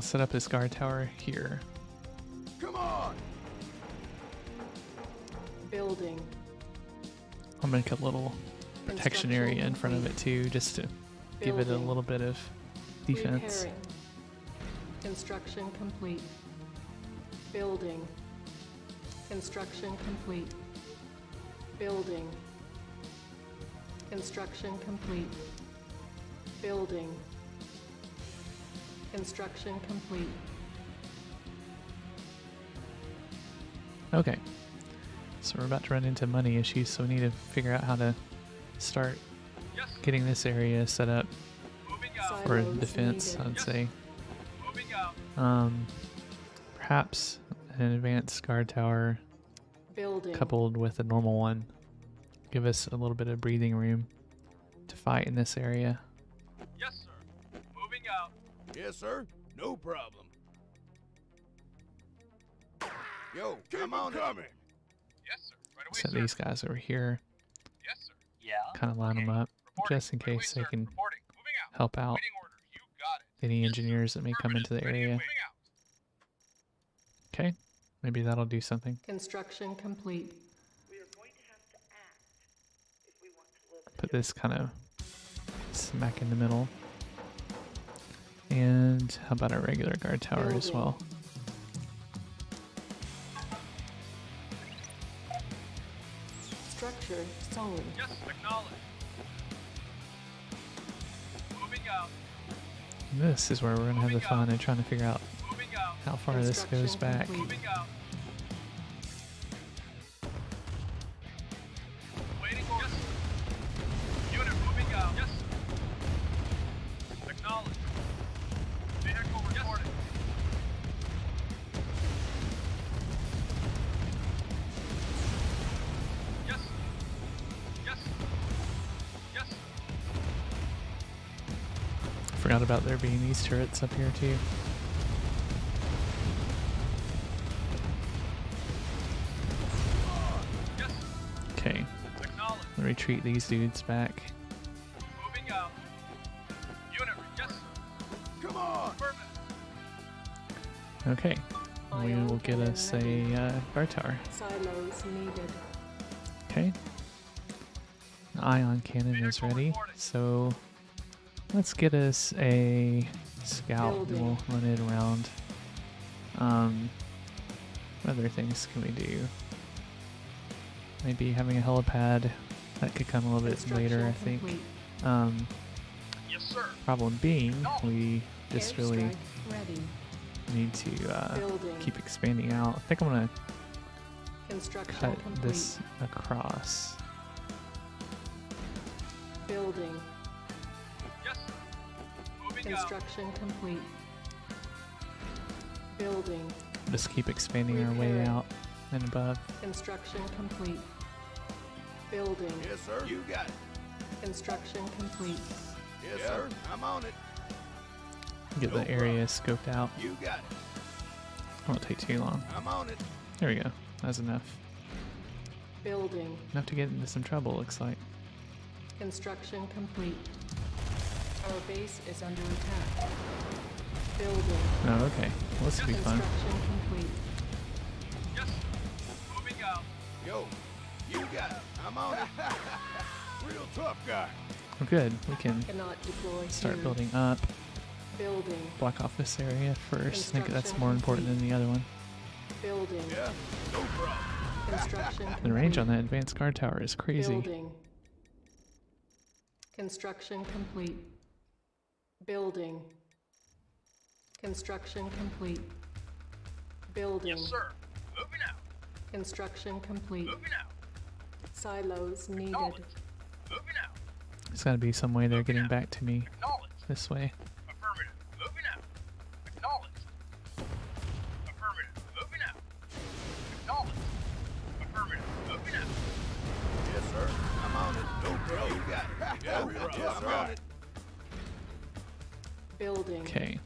Set up this guard tower here. Come on. Building. I'll make a little protection area in front of it too, just to give it a little bit of defense. Repairing. Construction complete. Building. Construction complete. Building. Construction complete. Building. Construction complete. Okay. So we're about to run into money issues, so we need to figure out how to start Yes. getting this area set up for defense, needed. I'd Yes. say. Moving out. Um, perhaps an advanced guard tower Building. coupled with a normal one give us a little bit of breathing room to fight in this area. Yes, sir. No problem. Yo, Keep come 'em on. coming. Yes, sir. Right away, Set sir. these guys over here, Yes, sir. Yeah. kind of line them up, Reporting. just in Right away, case they sir. can out. help out You got it. any Yes, engineers that may come into the Affirmative. Ready and area. Okay, maybe that'll do something. Construction complete. Put this kind of smack in the middle. And how about a regular guard tower as well? Structure sold. Yes, acknowledged. Moving out. This is where we're gonna have the Moving fun out. and trying to figure out how far this goes Construction back. About there being these turrets up here too. Okay, Acknowledged. retreat these dudes back. Moving out. Unit. Yes. Come on. Affirmative. Okay, we Ion will get cannon us a uh, guard tower. Silos needed. Okay. Ion cannon is ready, so let's get us a scout and we'll run it around. Um, what other things can we do? Maybe having a helipad that could come a little bit later, I think. Um, Yes, Yes, sir. Problem being, we just really need to uh, keep expanding out. I think I'm gonna Construction cut complete. this across. Building. Construction complete. Building. Just keep expanding our way out and above. Construction complete. Building. Yes, sir. You got it. Construction complete. Yes, sir. I'm on it. Get No the area scoped out. You got it. Won't take too long. I'm on it. There we go. That's enough. Building. Enough to get into some trouble, looks like. Construction complete. Our base is under attack. Building. Oh, okay. Well, this will be fun. Complete. Yes. Moving out. Yo, you got it. I'm on it. Real tough guy. We're good. We can start here. building up. Building. Block off this area first. I think that's more important than the other one. Building. Yeah, no problem. Construction. The range on that advanced guard tower is crazy. Building. Construction complete. Building. Construction complete. Building. Yes, sir. Moving out. Construction complete. Moving out. Silos needed. Acknowledged. Moving out. There's got to be some way they're getting back to me Acknowledged. this way. Affirmative. Moving out. Acknowledged. Affirmative. Moving out. Acknowledged. Affirmative. Moving out. Yes, sir. I'm on it. No problem. You got it. Yeah, real problem. tough I'm on it. Building. Okay.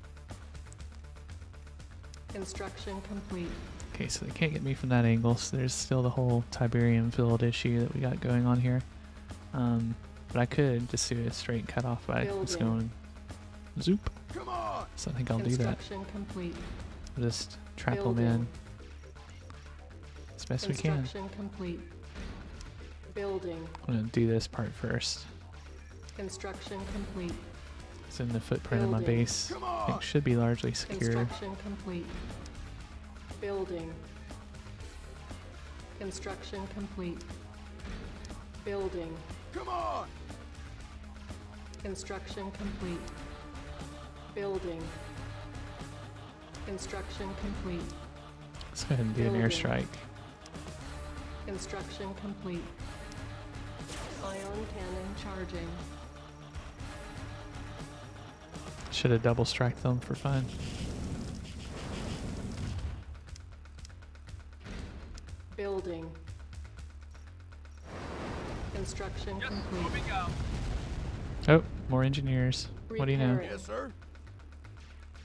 Construction complete. Okay, so they can't get me from that angle, so there's still the whole Tiberium field issue that we got going on here. Um, but I could just do a straight cut off by just going zoop. Come on. So I think I'll do that. Construction complete. Just trap them in as best we can. Construction complete. Building. I'm gonna do this part first. Construction complete. It's in the footprint of my base. Come I on. think should be largely secure. Construction complete. Building. Construction complete. Building. Come on. Construction complete. Building. Construction complete. Let's go ahead and do an airstrike. Construction complete. Ion cannon charging. Should have double strike them for fun. Building. Construction Yes, complete. Oh, more engineers. What do you know? Yes, sir.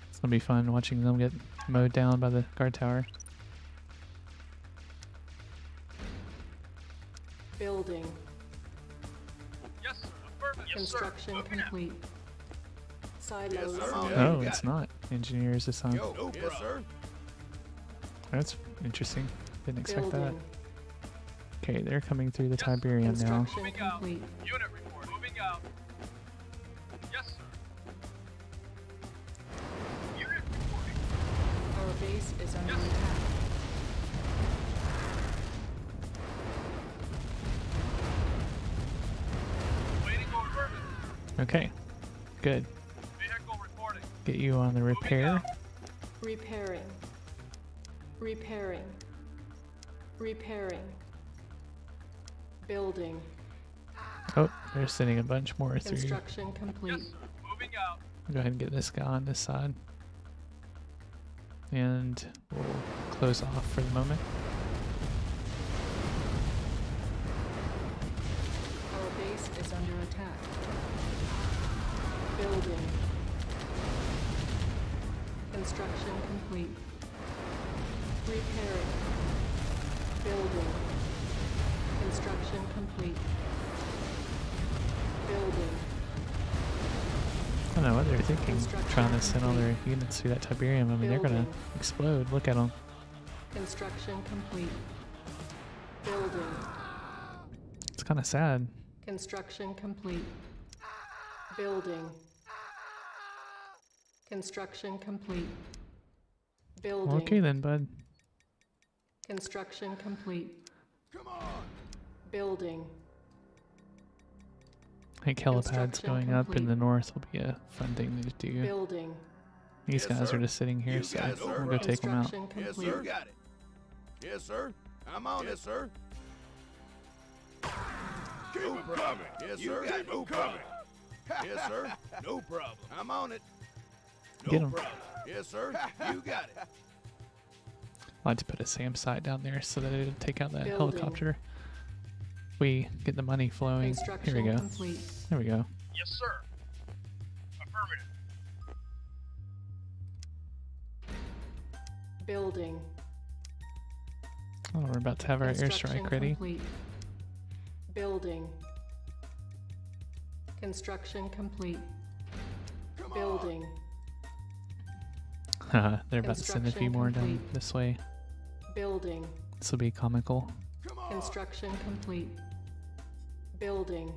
It's gonna be fun watching them get mowed down by the guard tower. Building. Yes, sir. Affirmative. Yes, sir. Construction Moving complete. Silos sir. needed. Oh, you it's it. not. Engineers is on. Yo, no yes, sir. That's interesting. Didn't expect that. Okay, they're coming through the Yes, Tiberium now. Moving out. complete. Unit report. Moving out. Yes, sir. Unit reporting. Our base is under Yes. attack. Waiting on affirmative. Okay, good. Vehicle reporting. Get you on the repair. Repairing. Repairing. Repairing. Building. Oh, they're sending a bunch more through. Construction complete. Yes, sir. Moving out. Go ahead and get this guy on this side. And we'll close off for the moment. To send all their units through that Tiberium. I mean, they're gonna explode. Look at them. Construction complete. Building. It's kind of sad. Construction complete. Building. Construction complete. Building. Well, okay then, bud. Construction complete. Come on. Building. Think helipads Construction going up in the north will be a fun thing to do. Building. These Yes, guys sir. are just sitting here, You so got it, we'll sir. go take them out. Construction Yes, sir. Got it. Yes, sir. I'm on it, sir. Keep No 'em problem. coming. Yes, You sir. got no it. yes, sir. No problem. I'm on it. No Get 'em. problem. Yes, sir. You got it. I like to put a SAM site down there so that it'll take out that Building. helicopter. We get the money flowing. Here we go. complete. There we go. Yes, sir. Affirmative. Building. Oh, we're about to have our airstrike ready. complete. Building. Construction complete. Come on. Building. They're about to send a few Construction more down this way. Building. This will be comical. Come. Construction complete. Building.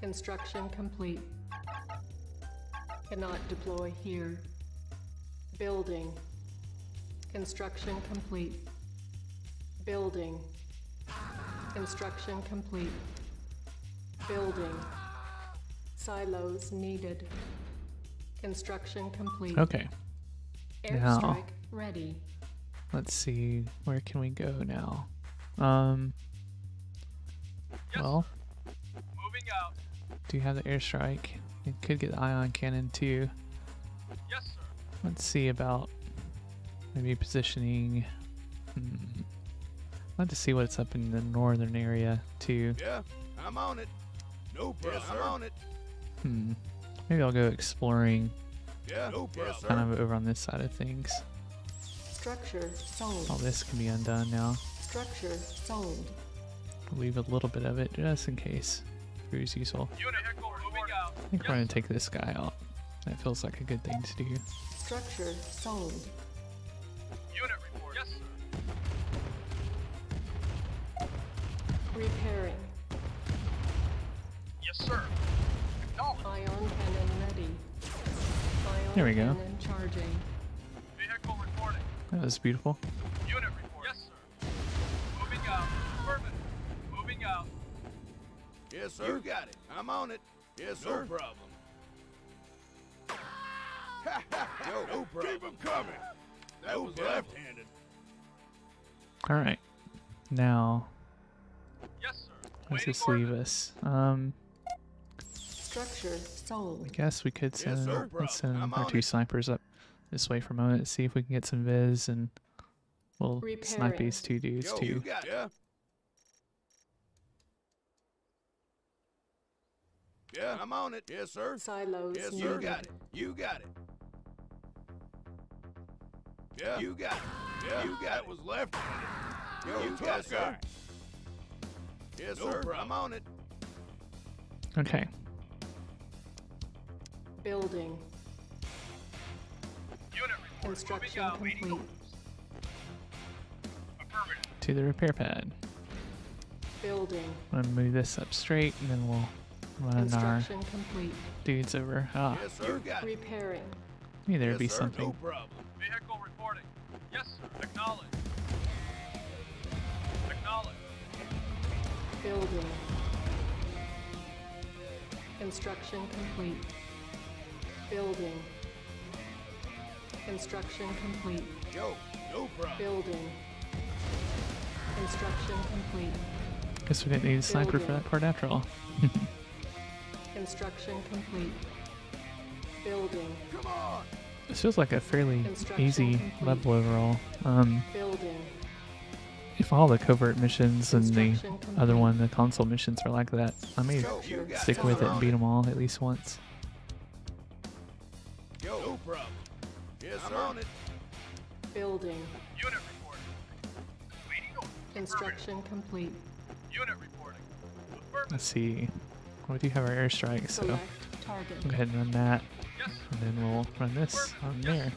Construction complete. Cannot deploy here. Building. Construction complete. Building. Construction complete. Building. Silos needed. Construction complete. Okay, Now- ready. let's see. Where can we go now? Um, Yes, well, Moving out. do you have the airstrike? It could get the ion cannon too. Yes, sir. Let's see about maybe positioning. Hmm. I'd like to see what's up in the northern area too. Yeah, I'm on it. No problem. I'm on it. Hmm. Maybe I'll go exploring Yeah, no problem. Sir. kind of over on this side of things. Structure sold. All this can be undone now. Structure sold. Leave a little bit of it just in case. Proves useful. Unit vehicle moving out. I think we're gonna take this guy out. That feels like a good thing to do. Structure sold. Unit report. Yes, sir. Repairing. Yes, sir. Acknowledged. Ion cannon ready. Ion There we go. cannon charging. Vehicle reporting. That was beautiful. Unit Yes, sir. You got it. I'm on it. Yes, sir. No problem. Yo, no problem. Keep 'em coming. That No was left-handed. All right. Now, Yes, sir. where does Waiting this leave us? Um, Structure sold. I guess we could send, Yes, send, sir. let's send I'm our two it. snipers up this way for a moment. To see if we can get some viz and we'll snipe Repairing. these two dudes Yo, you too. got it. Yeah. Yeah, I'm on it. Yes, sir. Silos Yes, sir. You got it. You got it. Yeah, you got it. Yeah, you got that was left-handed. Yo, you got it, sir. Yes, sir. I'm on it. Okay. Building. Unit report. Construction out. Complete. To the repair pad. Building. I'm gonna move this up straight and then we'll run our complete. dudes over. Ah, Yes, sir. You got it. Repairing. maybe there'd Yes, be sir. something. No problem. Vehicle reporting. Yes, sir. Acknowledged. Acknowledged. Building. Construction complete. Building. Construction complete. Yo, no problem. Building. Construction complete. Guess we didn't need a sniper for that part after all. Construction complete. Building. Come on. This feels like a fairly easy complete. level overall. Um, Building. if all the covert missions and the Construction other one, the console missions, are like that, I may Yo, you stick with it and beat them all at least once. Yo, no problem. Yes. I'm on it. Building. Unit reporting. Construction complete. Unit reporting. Let's see. We do have our airstrike, so Select target. go ahead and run that, Yes, and then we'll run this on there.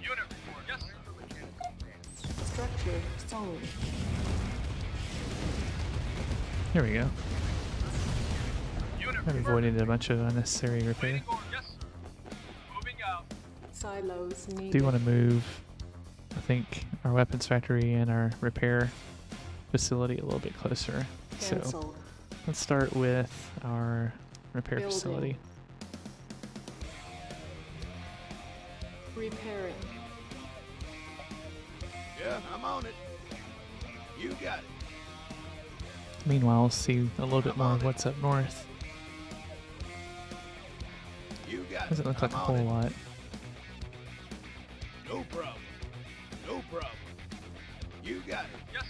Unit. Yes, sir. Structure sold. There we go. Unit That reporting. avoided a bunch of unnecessary repair. Waiting order. Yes. Moving out. Silos needed. do want to move, I think, our weapons factory and our repair facility a little bit closer. So Cancelled. Let's start with our repair Building. facility. Repairing. Yeah, I'm on it. You got it. Meanwhile, we'll see a little bit I'm more on of it. what's up north. You got it. Doesn't look like I'm a whole it. lot. No problem. No problem. You got it. Yes,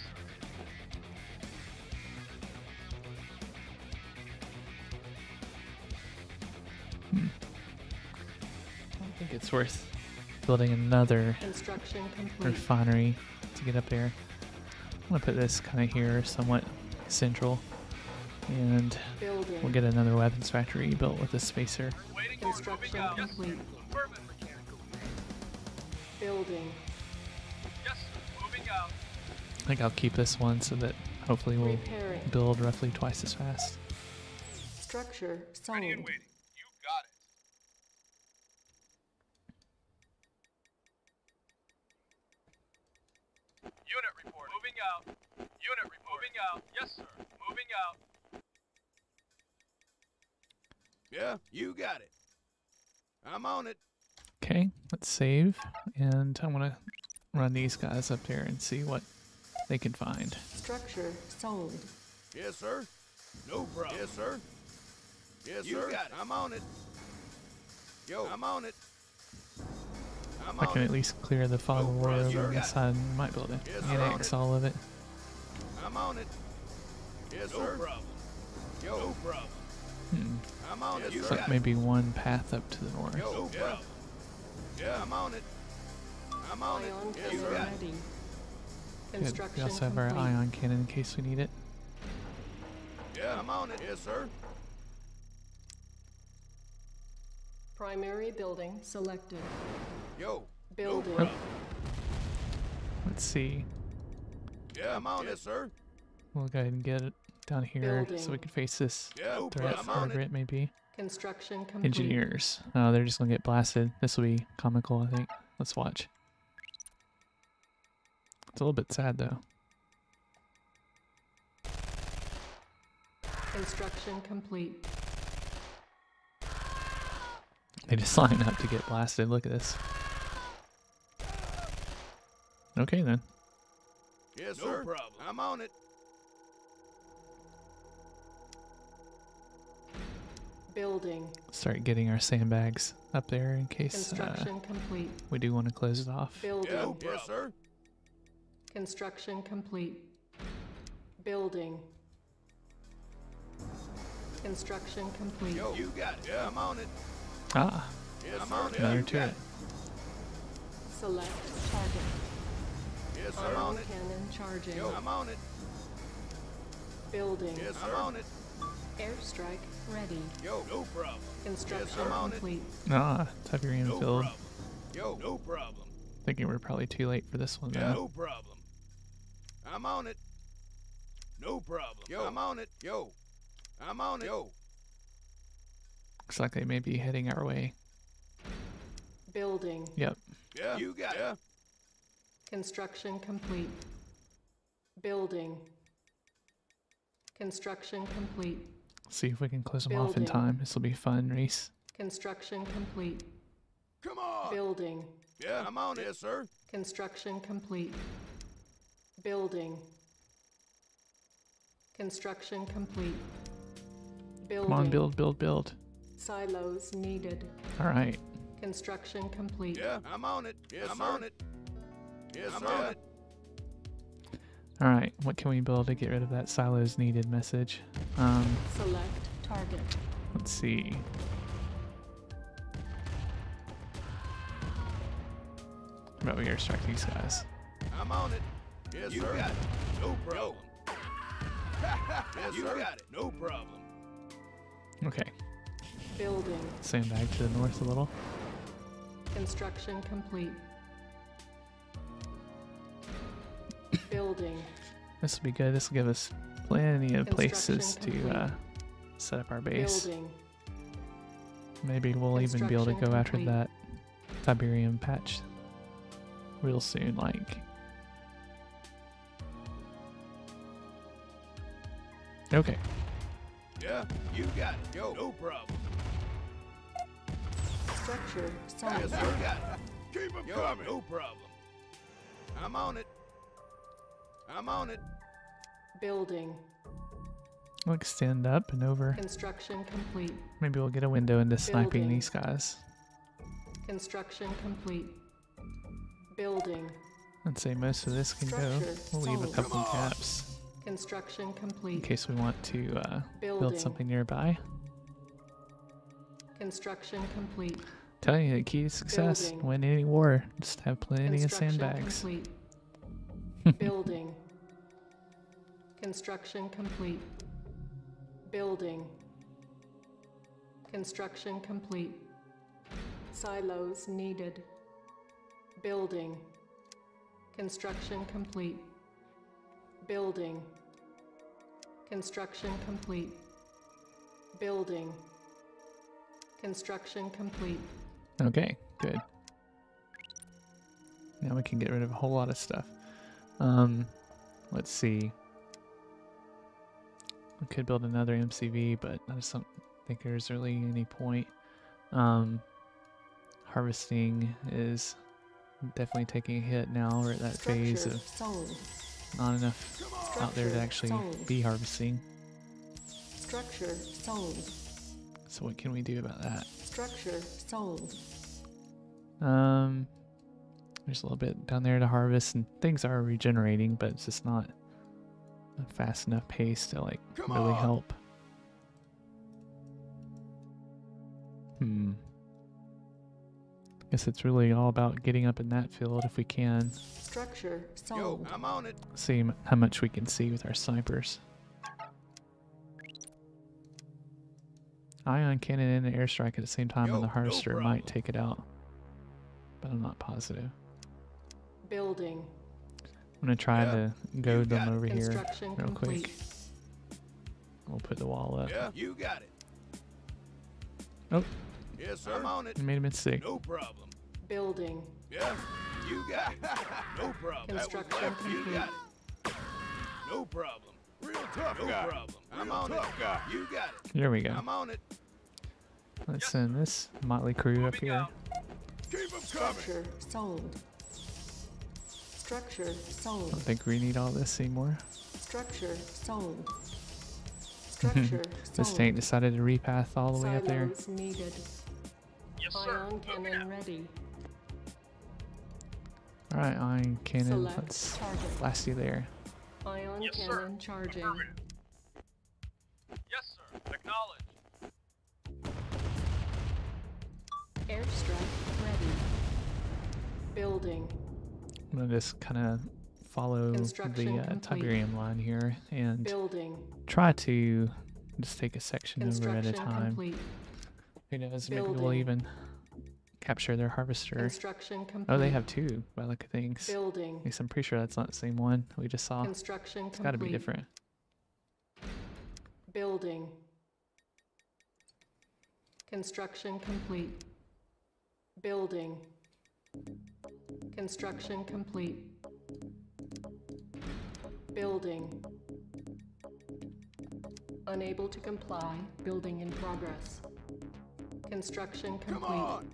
think it's worth building another refinery to get up there. I'm gonna put this kind of here, somewhat central, and Building. we'll get another weapons factory built with a spacer. Construction out. Yes, sir. complete. Building. Yes. Moving out. I think I'll keep this one so that hopefully we'll Repairing. build roughly twice as fast. Structure sold. Ready and waiting. You got it. Unit report. Moving out. Unit report. Moving out. Yes, sir. Moving out. Yeah, you got it. I'm on it. Okay, let's save, and I'm gonna run these guys up there and see what they can find. Structure sold. Yes, sir. No problem. Yes, sir. Yes, you sir. Got it. I'm on it. Yo, I'm on it. I'm I on can it. at least clear the fog No of war problem. over You on got this it. side. and Might be able to Yes, annex all of it. I'm on it. Yes, no sir. No problem. Yo, no problem. Hmm. I'm on it. You Looks got like it. maybe one path up to the north. Yo, no problem. Yeah, I'm on it. I'm on Ion it. Yes, sir. ready. Good. We also have our ion cannon in case we need it. Yeah, I'm on it. Yes, sir. Primary building selected. Yo. Building. No. Let's see. Yeah, I'm on it, sir. We'll go ahead and get it down here so we can face this Yeah, threat, problem. Whatever it. it may be. Construction complete. Engineers. Oh, they're just gonna get blasted. This will be comical, I think. Let's watch. It's a little bit sad though. Construction complete. They just line up to get blasted. Look at this. Okay then. Yes, sir. No problem. I'm on it. Building. Start getting our sandbags up there in case uh, complete. we do want to close it off. Building. Yeah, yes, sir. Construction complete. Building. Construction complete. Yo, you got it. Yeah, I'm on it. Ah, Yes, I'm sir. another Yeah, turret. it. Select target. Yes, sir. I'm on it. cannon charging. Yo, I'm on it. Building. Yes, sir. I'm on it. Airstrike ready. Yo, no problem. Construction I'm on it. complete. ah, Tiberium No filled. problem. Yo, no problem. Thinking we're probably too late for this one Yeah, though. no problem. I'm on it. No problem. Yo, I'm on it. Yo, I'm on it. Yo, Looks like they may be heading our way. Building. Yep. yeah, you got it. Construction complete. Building. Construction complete. See if we can close them off in time. This will be fun, Reese. Construction complete. Come on. Building. Yeah, I'm on it. Yes, sir. Construction complete. Building. Construction complete. Building. Come on, build, build, build. Silos needed. All right. Construction complete. Yeah, I'm on it. Yes, I'm on it. Yes, I'm on it. All right. What can we build to get rid of that silos needed message? Um, Select target. let's see. How about we airstrike these guys? I'm on it. Yes, you sir. got it. No problem. yes, you got it. No problem. Okay. Building. Sandbag to the north a little. Construction complete. Building. This will be good. This will give us plenty of places to uh, set up our base. Building. Maybe we'll even be able to go Construction after complete. that Tiberium patch real soon. Like, okay. Yeah, you got it. Yo, no problem. Structure Yes, solid. sir. Got it. Keep 'em coming. No problem. I'm on it. I'm on it. Building. We'll extend up and over. Construction complete. Maybe we'll get a window into sniping Building. these guys. Construction complete. Building. I'd say most of this can go. We'll leave a couple Come on. gaps Construction complete. in case we want to uh, build something nearby. Construction complete. Tell you the key to success: Building. win any war. Just have plenty of sandbags. complete. Building. Construction complete. Building. Construction complete. Silos needed. Building. Construction complete. Building. Construction complete. Building. Construction complete. Okay, good. Now we can get rid of a whole lot of stuff. Um, let's see. We could build another MCV, but I just don't think there's really any point. Um, harvesting is definitely taking a hit now. We're at that phase of sold. not enough out there to actually sold. be harvesting. Structure sold. So what can we do about that? Structure sold. Um, there's a little bit down there to harvest, and things are regenerating, but it's just not a fast enough pace to like Come really on. help. Hmm. Guess it's really all about getting up in that field if we can. Structure Yo, sold. I'm on it. See how much we can see with our snipers. Ion cannon and airstrike at the same time Yo, on the harvester problem. might take it out, but I'm not positive. Building. I'm gonna try Yeah, to goad got them it. over here real complete. quick. We'll put the wall up. Yeah, you got it. Oh. Yes, sir. I'm on it. I made a mistake. No problem. Building. Yeah, you got it. no problem. That was Construction left. You complete. got it. No problem. Real tough no guy. problem. I'm Real on tough it. guy. You got it. There we go. I'm on it. Let's send this motley crew up here. out. Keep 'em coming. Structure sold. Structure I don't think we need all this anymore. Structure sold. Structure This tank decided to repath all the way up there. Silos needed. Yes, sir. Ion Moving cannon out. ready. Alright, ion cannon. Select Let's target. blast you there. Ion Yes, sir. cannon charging. Yes, sir. Acknowledged. Airstrike ready. Building. I'm gonna just kind of follow the uh. Tiberium line here and Building. try to just take a section over at a time. complete. Who knows? Maybe we'll even capture their harvester. Oh, they have two by the look of things. Building. At least I'm pretty sure that's not the same one we just saw. Construction It's got to be different. Building. Construction complete. Building. Construction complete. Building. Unable to comply. Building in progress. Construction Come complete. on.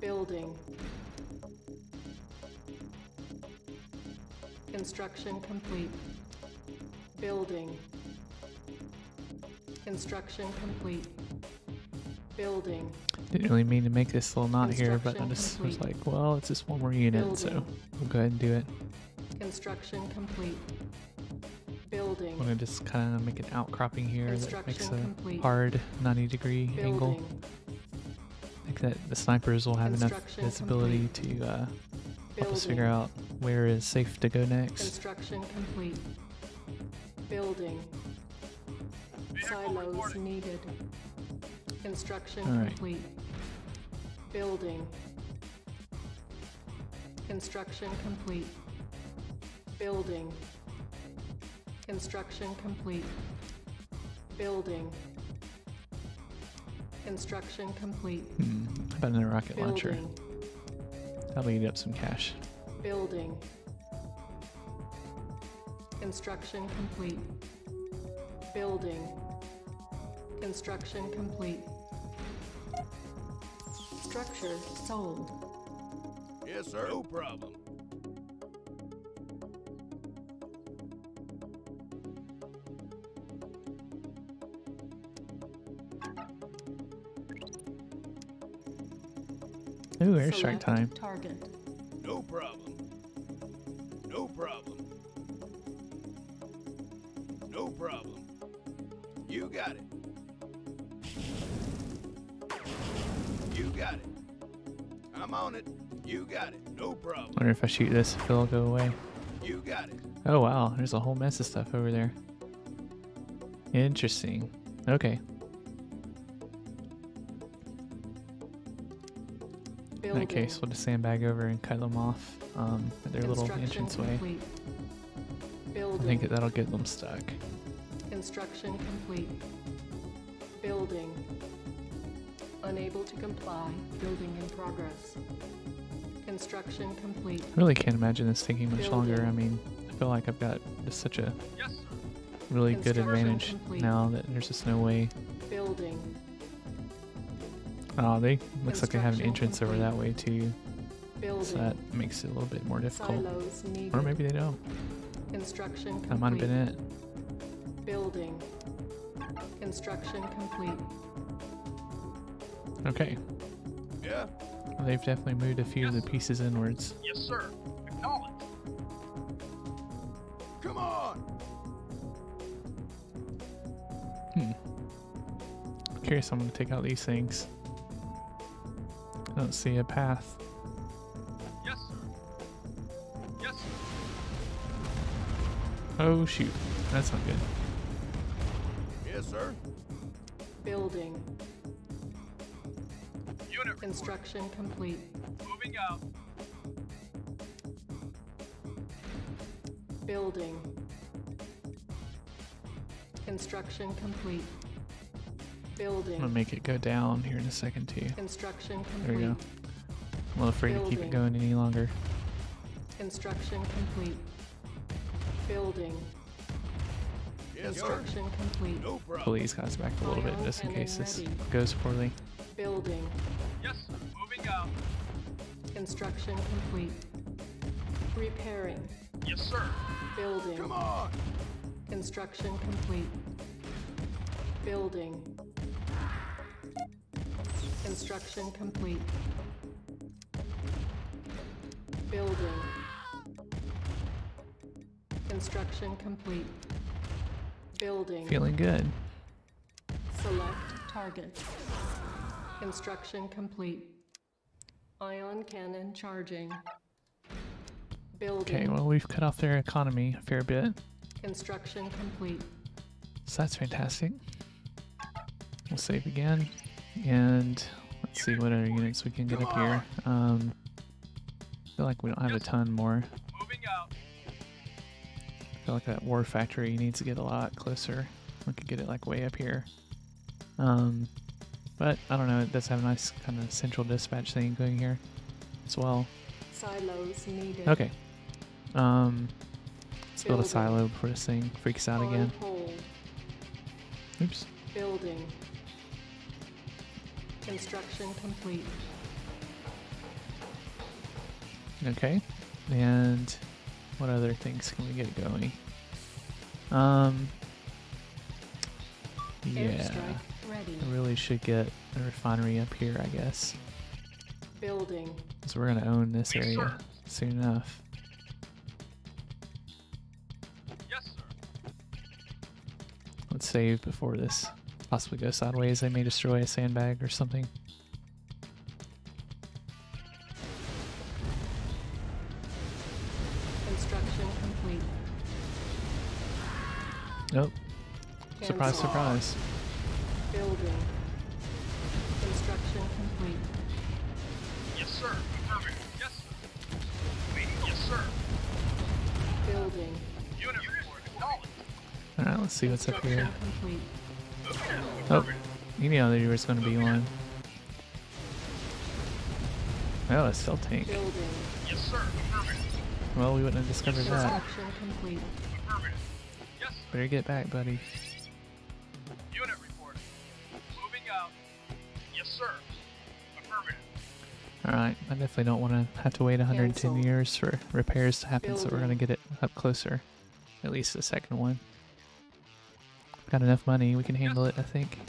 Building. Construction complete. Building. Construction complete. Building. Didn't really mean to make this little knot here, but I Construction just was like, well, it's just one more unit, so we'll go ahead and do it. Construction complete. Building. I'm Building. gonna just kind of make an outcropping here that makes a complete. hard 90 degree angle. Building. I think that the snipers will have enough Construction visibility to uh, help us figure out where is safe to go next. Construction complete. Building. Silos needed. Construction All right. complete. Building. Construction complete. Building. Construction complete. Building. Construction complete. Hmm, how about another rocket launcher? Building. That'll eat up some cash. Building. Construction complete. Building. Construction complete. Structure sold. Yes, sir. No problem. Ooh, airstrike time. Target. I'm on it. You got it. No problem. Wonder if I shoot this, if it'll go away. You got it. Oh wow, there's a whole mess of stuff over there. Interesting. Okay. In that case, we'll just sandbag over and cut them off um, at their little Construction entranceway. complete. I think that'll get them stuck. Construction complete. Building. Unable to comply. Building in progress. Construction complete. I really can't imagine this taking much longer. I mean, I feel like I've got just such a Yes, really good advantage complete. now that there's just no way. Building. Oh, they looks like they have an Construction entrance over that way too, Building. so that makes it a little bit more difficult. Or maybe they don't. Construction complete. That might have been it. Building. Construction complete. Okay, Yeah. they've definitely moved a few of the pieces inwards. Yes, sir. Acknowledged. Come on. Hmm. I'm curious. I'm gonna take out these things. I don't see a path. Yes, sir. Yes, sir. Oh shoot, that's not good. Yes, sir. Building. Unit report. Construction complete. Moving out. Building. Construction complete. Building. I'm gonna make it go down here in a second too. Construction complete. There we go. I'm a little afraid to keep it going any longer. Construction complete. Building. Yes, sir. Construction complete. No problem. Pull these guys back a little bit just in cannon case this ready. goes poorly. Building. Construction complete. Repairing. Yes, sir. Building. Come on. Construction complete. Building. Construction complete. Building. Construction complete. Building. Feeling good. Select target. Construction complete. Ion cannon charging. Building. Okay, well we've cut off their economy a fair bit, Construction complete. so that's fantastic. We'll save again, and let's see what other units we can get up here. Um, I feel like we don't have a ton more. Moving out. I feel like that war factory needs to get a lot closer. We could get it like way up here. Um, but I don't know. It does have a nice kind of central dispatch thing going here as well. Silos needed. Okay. Um, let's build a silo before this thing freaks out On again. Oops. Building. Construction complete. Okay. And what other things can we get going? Um. Yeah. Airstrike ready. I really should get a refinery up here, I guess. Building. So we're gonna own this Yes, area sir. soon enough. Yes, sir. Let's save before this possibly goes sideways. They may destroy a sandbag or something. Construction complete. Nope. Surprise, Cancel. surprise. Alright, let's see what's up here. Construction complete. Moving out. Oh, Affirmative. you knew there was gonna be one. Oh, a cell tank. Yes, sir. Well, we wouldn't have discovered that. Construction complete. Affirmative. Yes, sir. Better get back, buddy. Alright, I definitely don't want to have to wait 110 Cancel. years for repairs to happen, so we're going to get it up closer. At least the second one. Got enough money, we can handle it, I think.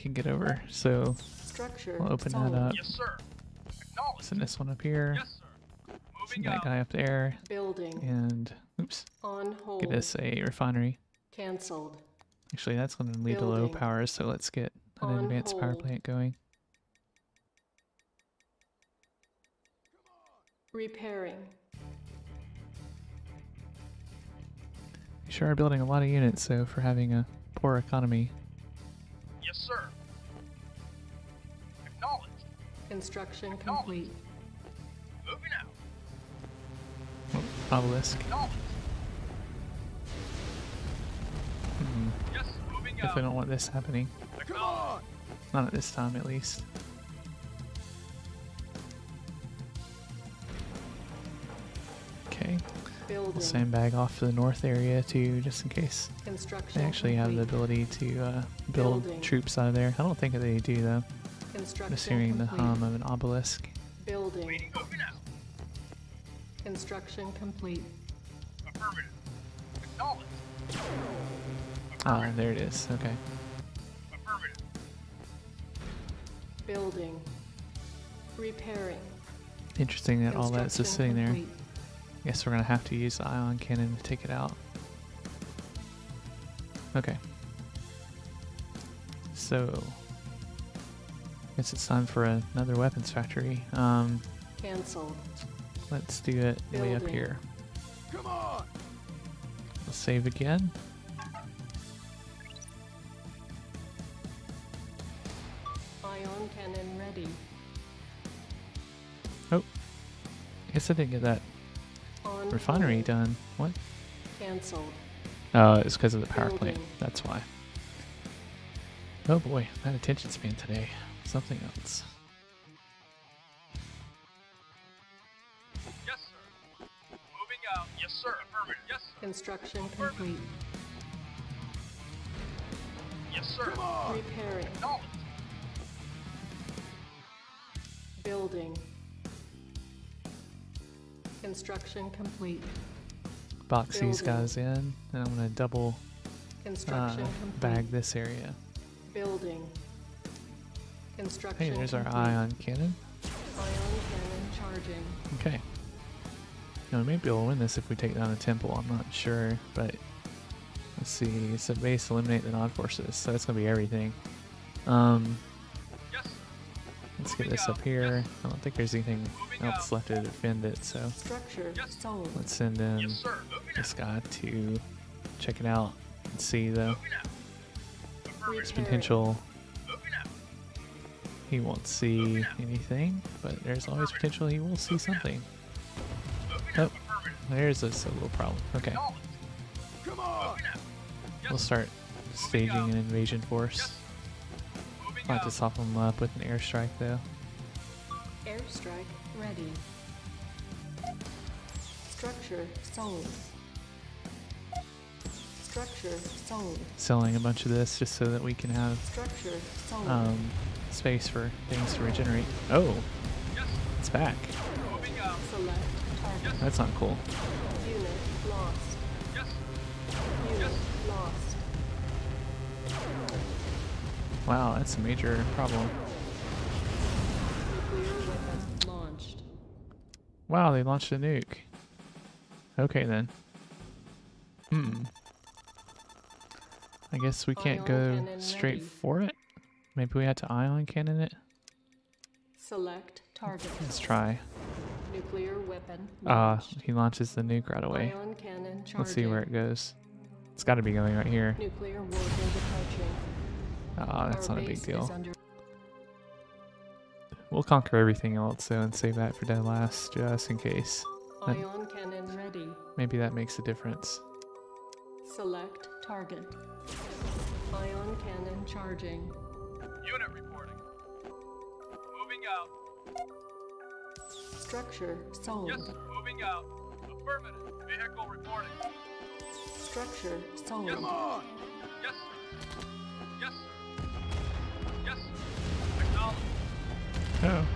Can get over, so Structure we'll open solid. that up. Yes, sir. Send this one up here. Yes, sir. Send that out. guy up there. Building. And, oops, On hold. get us a refinery. Cancelled. Actually, that's going to lead to low power, so let's get an On advanced power plant going. Repairing. We sure are building a lot of units, so for having a poor economy. Yes, sir. Construction complete. Moving out. Oh, obelisk. Acknowledged. Hmm. Yes, moving out. Definitely don't want this happening. Come on! Not at this time, at least. Okay, Building. we'll sandbag off to the north area too, just in case they actually have the ability to uh, build Building. troops out of there. I don't think they do though. Construction Just hearing the complete. hum of an obelisk. Building. Waiting. Moving out. Construction complete. Affirmative. Acknowledged. Ah, there it is. Okay. Affirmative. Building. Repairing. Interesting that all that's just Construction sitting there. complete. Guess we're gonna have to use the ion cannon to take it out. Okay. So, guess it's time for another weapons factory. Um, Cancelled. let's do it way up here. Come on! We'll save again. Ion cannon ready. Oh. Guess I didn't get that On refinery hold. done. What? Cancelled. Oh, it's because of the power plant. That's why. Oh boy, that attention span today. Something else. Yes, sir. Moving out. Yes, sir. Affirmative. Yes, sir. Construction complete. Yes, sir. Come on! Repairing. Acknowledged. Building. Construction complete. Box these guys in, and I'm gonna double uh, Construction complete. bag this area. Building. Construction Hey, there's our complete. ion cannon. Ion cannon charging. Okay. Now, we may be able to win this if we take down a temple. I'm not sure, but let's see. It said base eliminate the non-forces, so that's gonna be everything. Um, Yes, let's get this up out. here. Yes. I don't think there's anything Moving else out. left to defend it, so Structure Yes. let's send in Yes, sir. Moving out. this guy to check it out and see the Moving out. Affirmative. Repairing. potential. He won't see anything, but there's always potential he will see something. Oh. There's a, a little problem. Okay, Acknowledged. Come on! Moving out. Yes, we'll start staging an invasion force. I'll have to soften them up with an airstrike though. Airstrike ready. Structure sold. Structure sold. Selling a bunch of this just so that we can have Structure sold. um, space for things to regenerate. Oh, it's back. That's not cool. Wow, that's a major problem. Wow, they launched a nuke. Okay then. Hmm. I guess we can't go straight for it. Maybe we had to ion cannon it. Select target. Let's try. Nuclear weapon. Ah, launched. he launches the nuke right away. Ion cannon charging. Let's see where it goes. It's got to be going right here. Nuclear warhead approaching. Ah, that's Our not a big deal. We'll conquer everything else though and save that for dead last just in case. That- ion cannon ready. Maybe that makes a difference. Select target. Ion cannon charging. Unit reporting. Moving out. Structure sold. Yes, moving out. Affirmative. Vehicle reporting. Structure sold. Yes. Come on! Yes, sir. Yes, sir. Yes, sir. Acknowledged. Oh.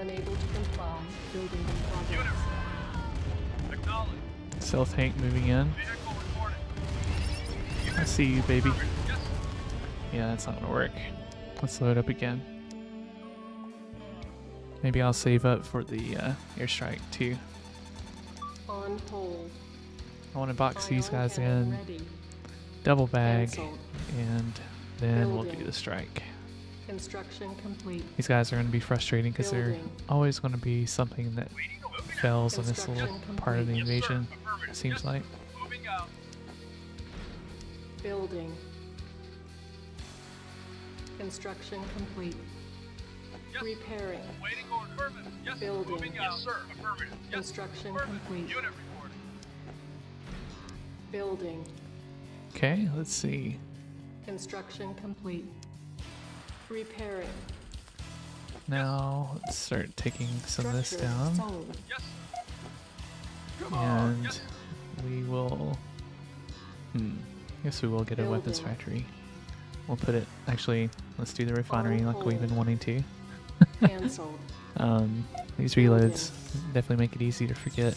Unable to comply. Building in Unit progress. reporting. Acknowledged. Stealth tank moving in. Vehicle reporting. I see you, baby. Yes. Yeah, that's not gonna work. Let's load up again. Maybe I'll save up for the uh, airstrike too. On hold. I want to box these guys in, double bag, Cancelled. and then we'll do the strike. Construction complete. These guys are going to be frustrating because they're always going to be something that Waiting. Moving out. fails on this little Construction part of the complete. Yes, invasion. It seems Yes, like. Building. Construction complete. Yes. Repairing. Waiting order. Affirmative. Yes. Building. Moving out. Yes, sir. Affirmative. Yes. Construction Affirmative. complete. Unit reporting. Building. Okay, let's see. Construction complete. Repairing. Now let's start taking some of this down, sold. Yes. Come on! and Yes. we will. Hmm. Guess we will get a weapons factory. We'll put it. Actually, let's do the refinery On like we've been wanting to. Cancelled. Um, these reloads definitely make it easy to forget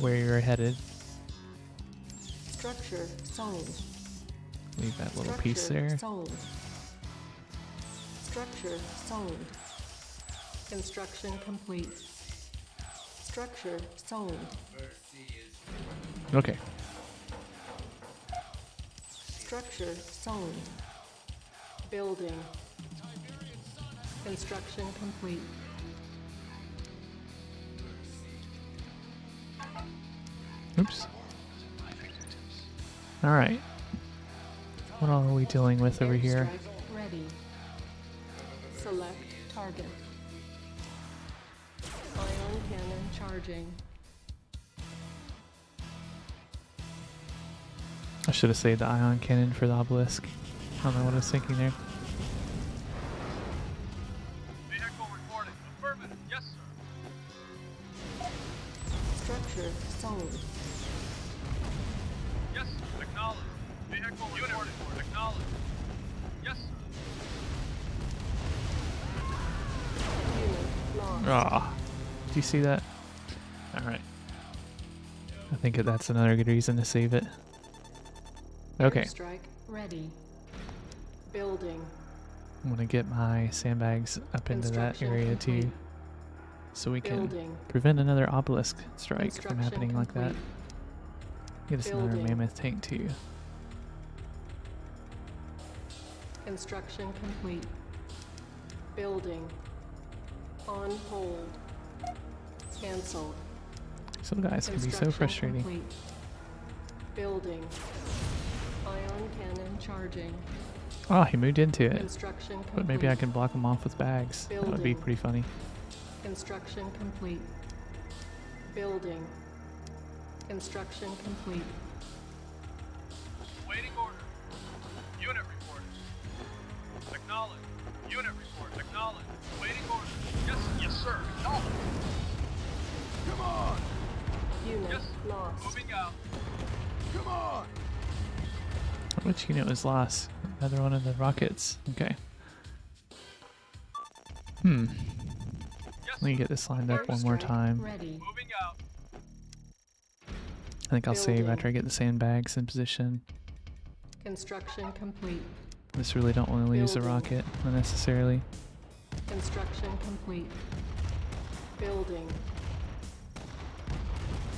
where you're headed. Structure sold. Leave that little Structure piece there. Sold. Structure sold. Construction complete. Structure sold. Okay. Structure sold. Building. Construction complete. Oops. All right. What all are we dealing with over here? Ready. Select target. Ion cannon charging. I should have saved the ion cannon for the obelisk. I don't know what I was thinking there. Vehicle reporting. Affirmative. Yes, sir. Structure sold. Yes, sir. Acknowledged. Vehicle reporting. Acknowledged. Yes, sir. Unit lost. Ah, do you see that? All right. I think that's another good reason to save it. Okay, Airstrike ready. Building. I'm gonna get my sandbags up into that area complete. too, so we can Building. prevent another obelisk strike from happening like that. complete. Get us another mammoth tank too. Construction complete. Building. On hold. Cancelled. Some guys can be so frustrating. complete. Building. Ion cannon charging. Oh, he moved into it. Construction complete. But maybe I can block him off with bags. That would be pretty funny. Construction complete. Building. Construction complete. Waiting order. Unit report. Acknowledged. Unit report. Acknowledged. Waiting order. Yes, yes, sir. Acknowledged. Come on! Unit Yes. lost. Moving out. Come on! Which unit was lost? Another one of the rockets. Okay. Hmm. Yes, Let me get this lined up one more time. Ready. moving out. I think I'll save after I get the sandbags in position. Construction complete. Just really don't want to lose a Building. rocket unnecessarily. Construction complete. Building.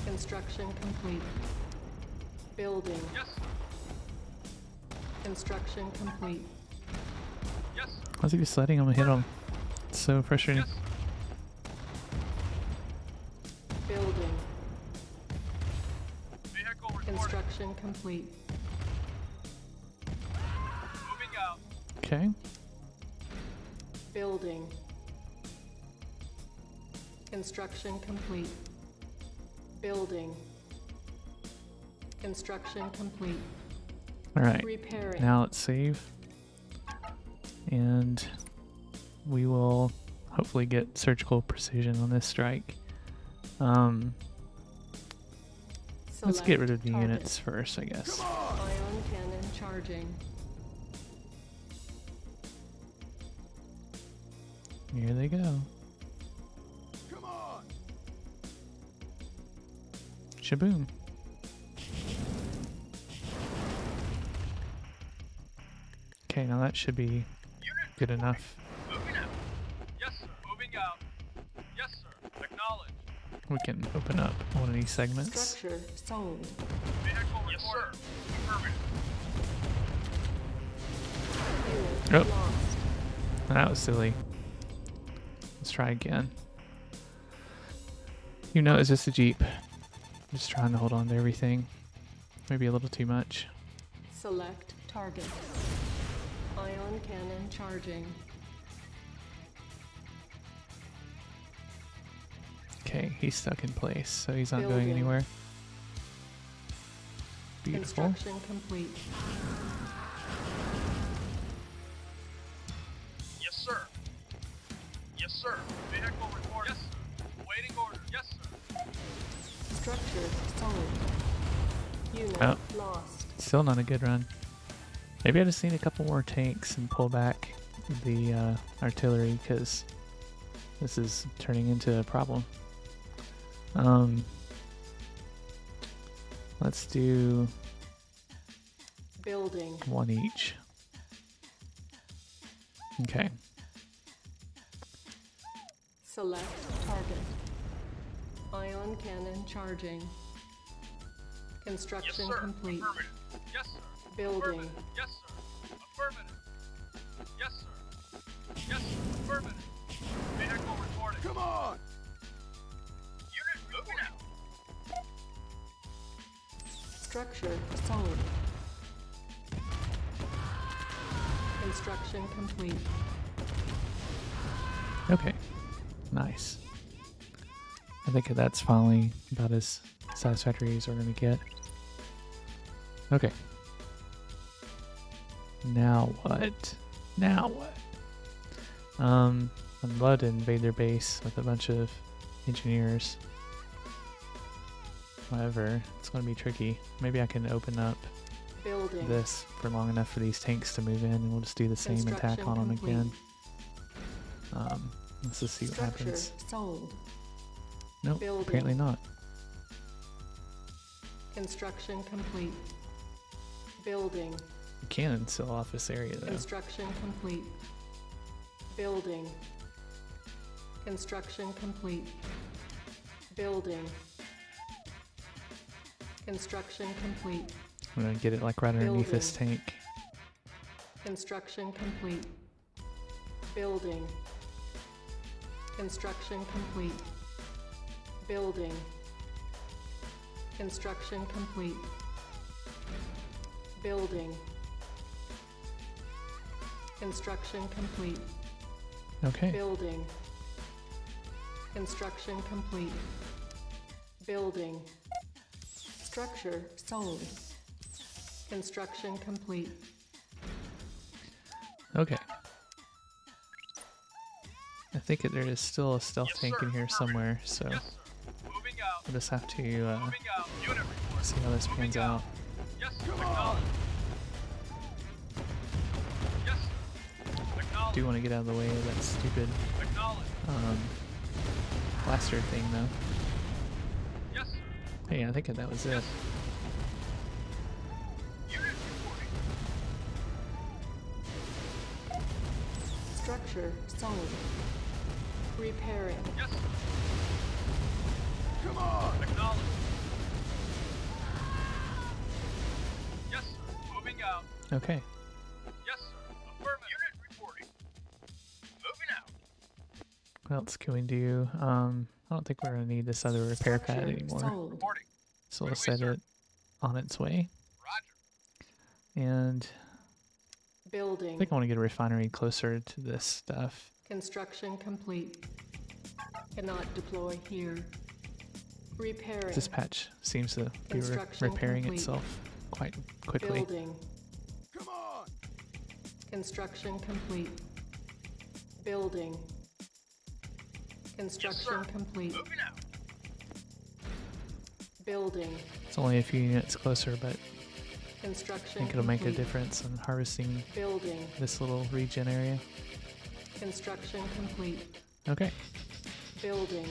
Construction complete. Building. Yes, Construction complete. Yes. is he even sliding on my head on. It's so frustrating. Yes. Building. Vehicle Construction complete. Moving out. Okay. Building. Construction complete. Building. Construction complete. All right. Repairing. Now let's save. And we will hopefully get surgical precision on this strike. Um, let's get rid of the target. units first, I guess. Ion cannon charging. Here they go. Come on. Shaboom. Okay, now that should be good enough. moving out. Yes, sir. Moving out. Yes, sir. Acknowledged. We can open up one of these segments. Structure sold. Vehicle yes, sir. Oh. That was silly. Let's try again. You know, it's just a Jeep. Just trying to hold on to everything. Maybe a little too much. Select target. Ion cannon charging. Okay, he's stuck in place, so he's not going anywhere. Beautiful. Construction complete. Yes, sir. Yes, sir. Vehicle report. Yes, sir. Waiting order. Yes, sir. Structure sold. Unit Oh. lost. Still not a good run. Maybe I just need a couple more tanks and pull back the uh, artillery because this is turning into a problem. Um, let's do Building. one each. Okay. Select target. Ion cannon charging. Yes, Construction sir. complete. Yes, sir. Building. Yes, sir. Affirmative. Yes, sir. Yes, sir. Affirmative. Vehicle reporting. Come on. Unit moving out. Structure sold. Construction complete. Okay. Nice. I think that's finally about as satisfactory as we're going to get. Okay. Now what? Now what? Um, I'd love to invade their base with a bunch of engineers. However, it's going to be tricky. Maybe I can open up Building. this for long enough for these tanks to move in, and we'll just do the same attack on them complete. again. Um, let's just see what happens. sold. Nope, building. apparently not. Construction complete. Building. You can still off this area though. Construction complete. Building. Construction complete. Building. Construction complete. I'm gonna get it like right underneath this tank. Construction complete. Building. Construction complete. Building. Construction complete. Building. Construction complete. Okay. Building. Construction complete. Building. Structure sold. Construction complete. Okay. I think there is still a stealth Yes, tank sir. in here somewhere, so Yes, sir. Moving out. we'll just have to uh, Moving out. Unit report. see how this Moving pans out. out. Yes, sir. Yes, Do want to get out of the way of that stupid um, blaster thing though. Yes. Hey, I think that was it. Yes, sir. Unit reporting. Structure sold. Repairing. Yes. Come on. Acknowledged. Yes. Moving out. Okay. What else can we do? Um, I don't think we're gonna need this other repair pad anymore. So we'll set start? it on its way. Roger. And I think I want to get a refinery closer to this stuff. Construction complete. Cannot deploy here. Repairing. This patch seems to be re- repairing complete. itself quite quickly. Building. Come on. Construction complete. Building. Construction complete. Moving out. Building. It's only a few units closer, but I think it'll make a difference in harvesting Building. this little regen area. Construction complete. Okay. Building.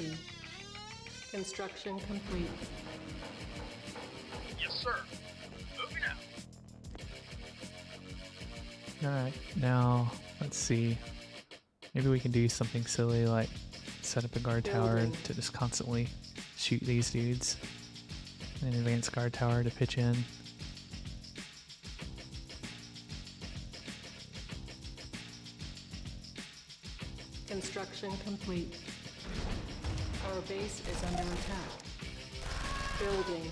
Ready. Construction complete. Yes, sir. Moving out. Alright, now let's see. Maybe we can do something silly like set up a guard tower Building. to just constantly shoot these dudes. An advanced guard tower to pitch in. Construction complete. Our base is under attack. Building.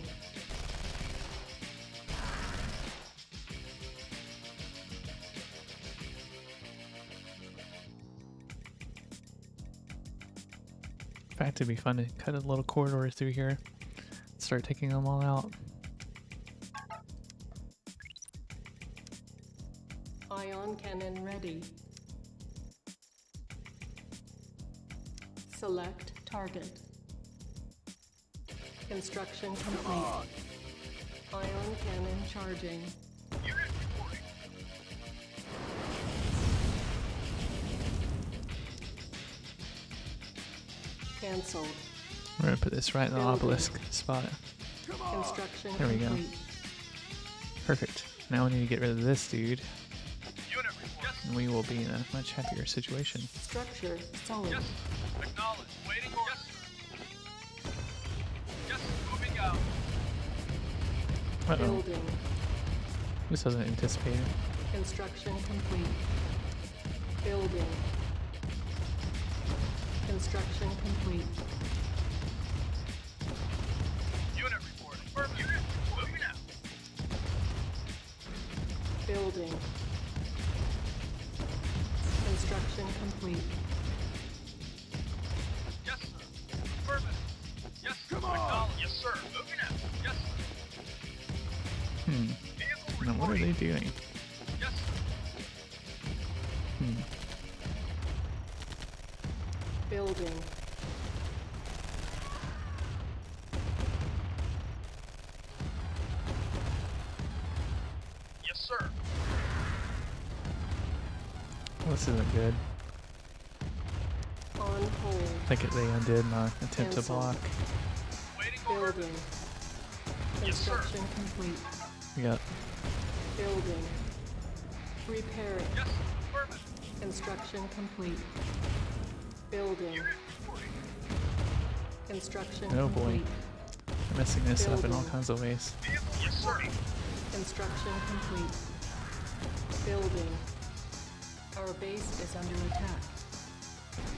In fact, it'd be fun to cut a little corridor through here. Start taking them all out. Target. Construction complete. Ion cannon charging. Unit. Cancelled. We're gonna put this right in the obelisk spot. Construction There we go. complete. Perfect. Now we need to get rid of this dude, Unit reporting. Yes, and we will be in a much happier situation. Structure sold. yes. Uh oh. Building. This wasn't anticipated. Construction complete. Building. Construction complete. Think not they undid my attempt to block. Waiting order. Building. Yes, sir. Construction complete. We got Building. Repairing. Yes, affirmative. Construction complete. Building. Unit reporting. Construction Oh, boy. complete. messing this up in all kinds of ways. Yes, sir. Construction complete. Building. Our base is under attack.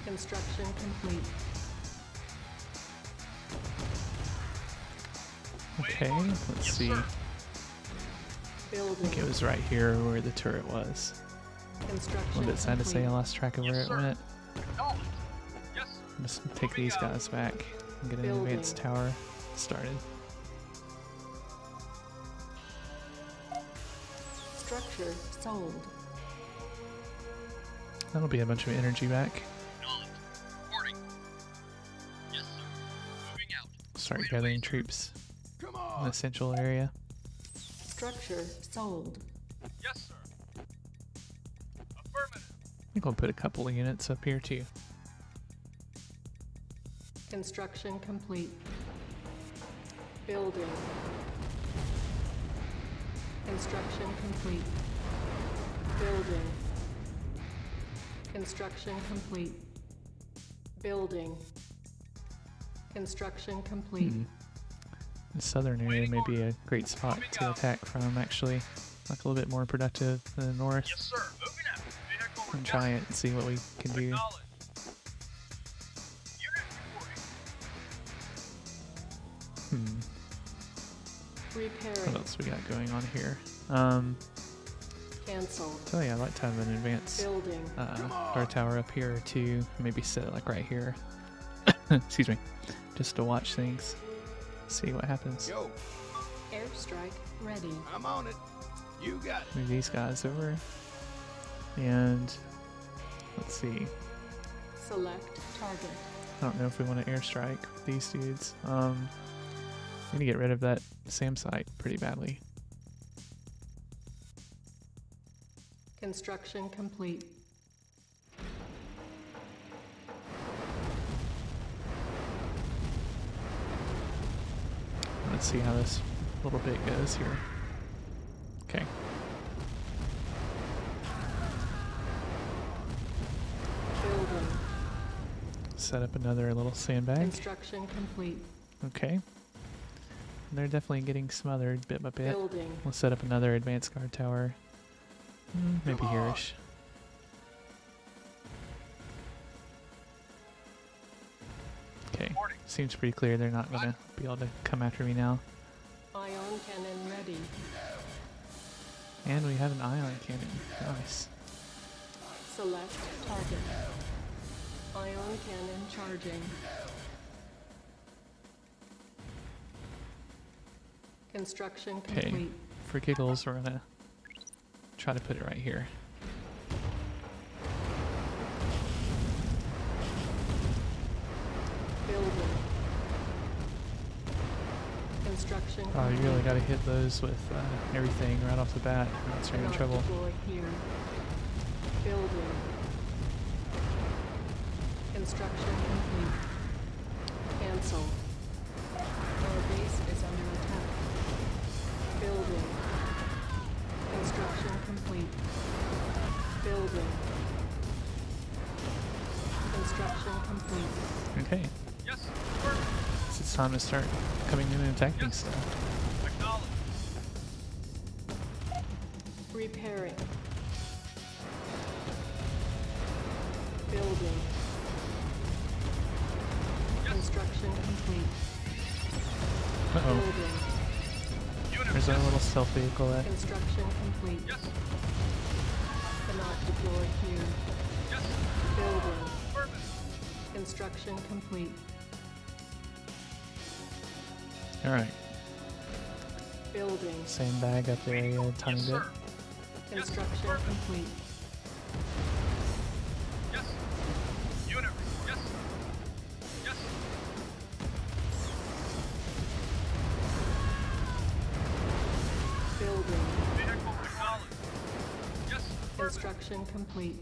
Construction complete. Okay, let's see. I think it was right here where the turret was. A little bit sad to say I lost track of where it went. I'm just take these guys back and get an advanced tower started. Structure sold. That'll be a bunch of energy back. Yes, sir. Out. Start gathering troops in the central area. Structure sold. Yes, sir. Affirmative. I think we'll put a couple of units up here too. Construction complete. Building. Construction complete. Building. Construction complete. Building. Construction complete. Hmm. The southern area may be a great spot to attack from, actually. Like a little bit more productive than the north. Yes, sir. Moving out. Vehicle And try it and see what we can do. Acknowledged. Unit reporting. Hmm. Repairing. What else we got going on here? Um, Cancel. tell you, I'd like to have an advanced Building. uh, guard tower up here too. Maybe set it like right here. Excuse me. Just to watch things. See what happens. Yo, Airstrike ready. I'm on it. You got it. Move these guys over. And let's see. Select target. I don't know if we want to airstrike these dudes. Um, we need to get rid of that SAM site pretty badly. Construction complete. Let's see how this little bit goes here. Okay. Building. Set up another little sandbag. Construction complete. Okay. And they're definitely getting smothered bit by bit. Building. We'll set up another advanced guard tower. Mm, maybe hereish. Okay. Seems pretty clear they're not gonna be able to come after me now. Ion cannon ready. And we have an ion cannon. Nice. Select target. Ion cannon charging. Construction complete. Okay. For giggles, we're gonna try to put it right here. Construction Oh, you really gotta hit those with uh, everything right off the bat. else you're in trouble. here. Building. Construction complete. Cancel. Our base is under attack. Building. Construction complete. Building. Construction complete. Okay. Yes, it's time to start coming in and attacking Yes. stuff. Repairing. Building. Yes. Construction complete. Uh oh. Building. Unit There's our little stealth vehicle at Construction complete. Yes. Cannot deploy here. Yes. Building. Construction complete. Alright. Building. Sandbag up there, area a tiny yes, bit. sir. Yes, Construction complete. Yes. Unit. Yes. Yes. Building. Vehicle acknowledged. Yes. Construction complete.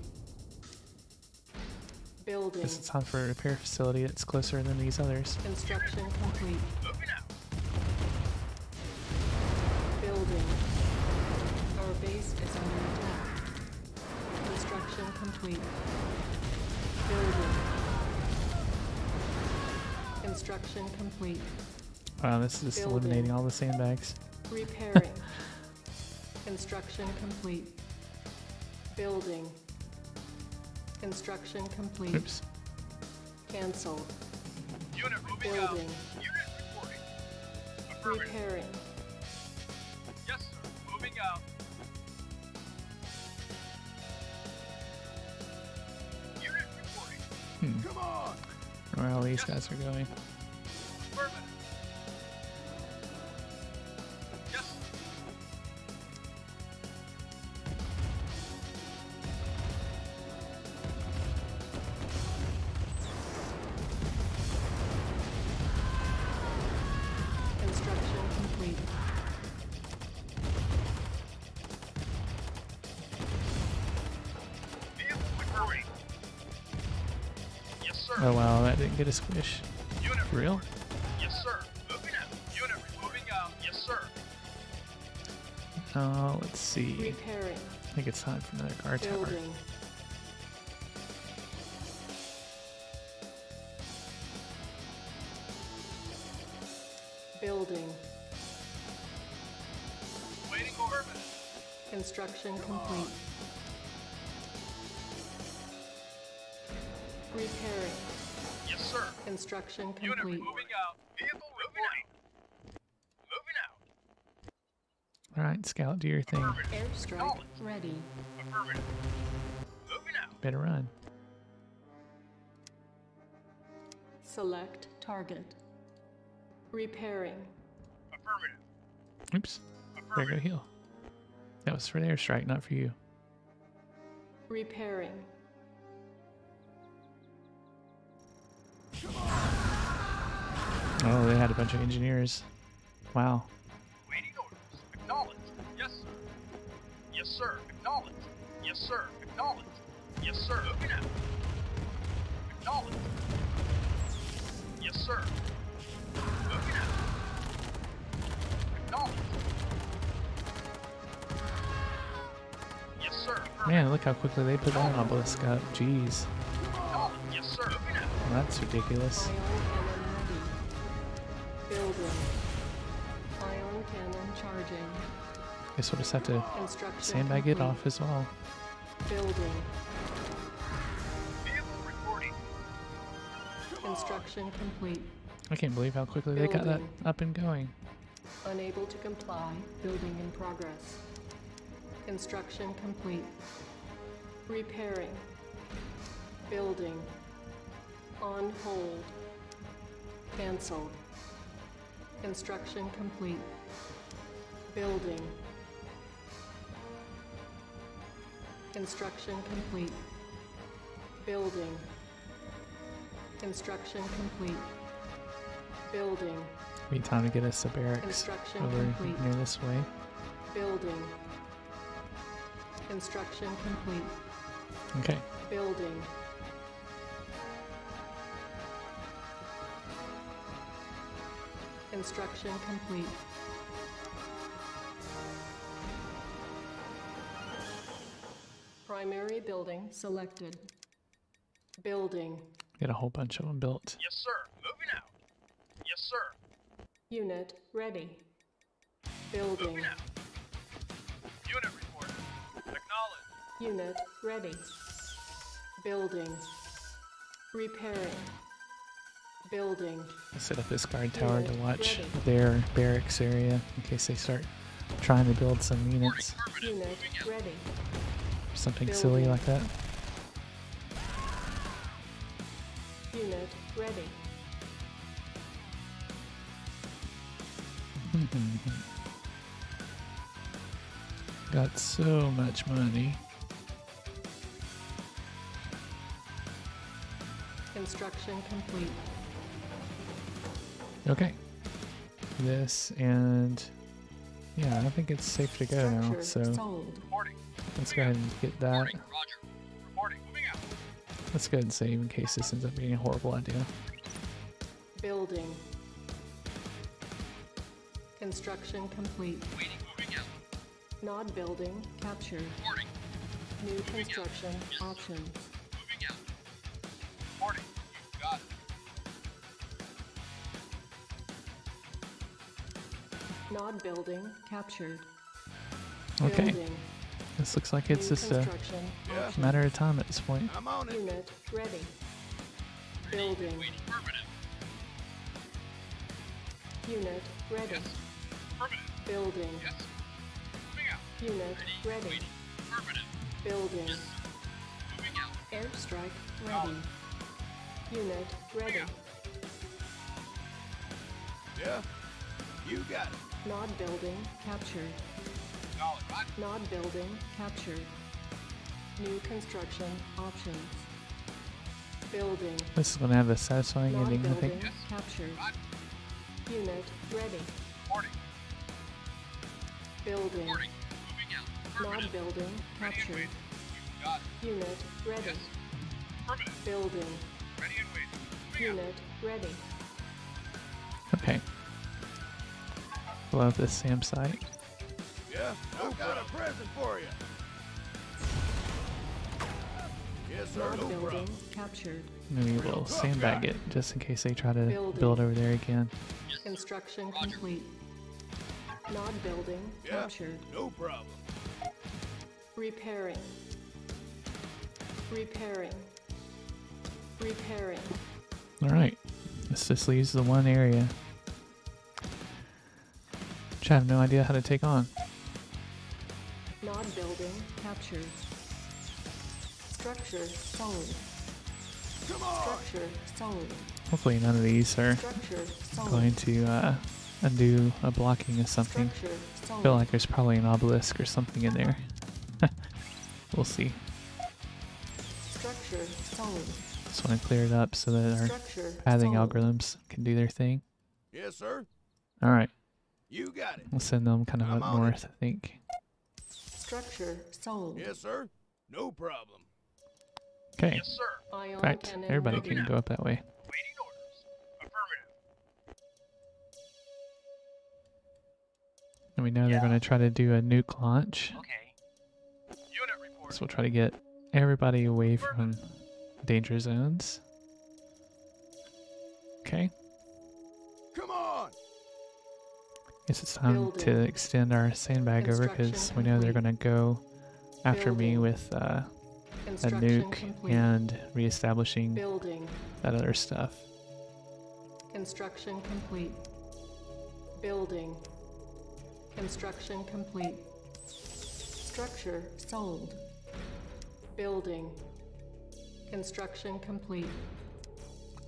Building. Guess it's time for a repair facility that's closer than these others. Construction complete. Construction complete. Wow, this is just Building. eliminating all the sandbags. Repairing. Construction complete. Building. Construction complete. Oops. Cancel. Unit moving out. Unit reporting. Affirmative. Repairing. Yes, sir. Moving out. Unit reporting. Hmm. Come on. Where all these guys are going. Get a squish. Unit For real? reporting. Yes, sir. Moving out. Unit moving out. Yes, sir. Uh, let's see. Repairing. I think it's time for another guard tower. Building. Building. Building. Waiting orders. Construction complete. Yes, sir. Construction Unit complete. moving out. Vehicle reporting. Moving out. All right, Scout, do your thing. Affirmative. Airstrike ready. Affirmative. Moving out. Better run. Select target. Repairing. Affirmative. Oops. There go heal. That was for the airstrike, not for you. Repairing. Oh, they had a bunch of engineers. Wow. Waiting orders. Acknowledged. Yes, sir. Yes, sir. Acknowledged. Yes, sir. Acknowledged. Yes, sir. Moving out. Acknowledged. Yes, sir. Moving out. Acknowledged. Yes, sir. Man, look how quickly they put that obelisk up. Jeez. That's ridiculous. Ion cannon ready. Building. Ion cannon charging. Guess we'll just have to sandbag it off as well. Building. Construction complete. I can't believe how quickly they got that up and going. Unable to comply. Building in progress. Construction complete. Repairing. Building. On hold. Cancelled. Construction complete. Building. Construction complete. Building. Construction complete. Building. Be time to get us a barracks Construction over complete. near this way. Building. Construction complete. Okay. Building. Construction complete. Primary building selected. Building. Get a whole bunch of them built. Yes, sir. Moving out. Yes, sir. Unit ready. Building. Moving out. Unit reporting. Acknowledged. Unit ready. Building. Repairing. Building. I'll set up this guard tower to watch ready. their barracks area in case they start trying to build some units. Unit ready. Something silly like that. Unit ready. Got so much money. Construction complete. Okay. This and yeah, I think it's safe to go now. So let's go ahead and get that. Reporting. Roger. Reporting. Moving out. Let's go ahead and save in case this ends up being a horrible idea. Building. Construction complete. Waiting. Moving out. Nod building captured. Reporting. New construction options. Nod building captured. Okay. Building. This looks like it's uh, just a Yeah. matter of time at this point. I'm on it. Unit ready. Building. Unit ready. Yes. Building. Yes. Out. Unit Ready. ready. Building. Yes, sir. Out. Airstrike ready. Unit ready. Yeah. You got it. Nod building captured. Nod building captured. New construction options. Building. This is gonna have a satisfying Nod ending, I think. captured. Roger. Unit ready. Reporting. Building. Out. Nod building captured. waiting. You got it. Unit ready. Yes. Building. Ready and waiting. Moving out. Ready. Okay. Love this SAM site. Yeah. I've got a present for you. Yes, sir. Nod No building captured. Maybe we'll sandbag it just in case they try to Building. build over there again. Construction complete. Nod building Yeah. captured. No problem. Repairing. Repairing. Repairing. All right. This just leaves the one area. Which I have no idea how to take on. Nod building captured. Structure sold. Come on. Structure sold. Hopefully none of these are going to uh, undo a blocking of something. I feel like there's probably an obelisk or something in there. we'll see. Structure. Just want to clear it up so that our pathing algorithms can do their thing. Yes, sir. All right. You got it. We'll send them kind of I'm up on it. north, I think. Structure sold. Yes, sir. No problem. Okay. Yes, sir. Ion In fact, everybody can go up that way. Waiting orders. Affirmative. And we know they're going to try to do a nuke launch. Okay. Unit reporting. So we'll try to get everybody away from danger zones. Okay. Come on. Guess it's time to extend our sandbag over because we know they're going to go after me with uh, a nuke complete. and reestablishing Building. that other stuff. Construction complete. Building. Construction complete. Structure sold. Building. Construction complete.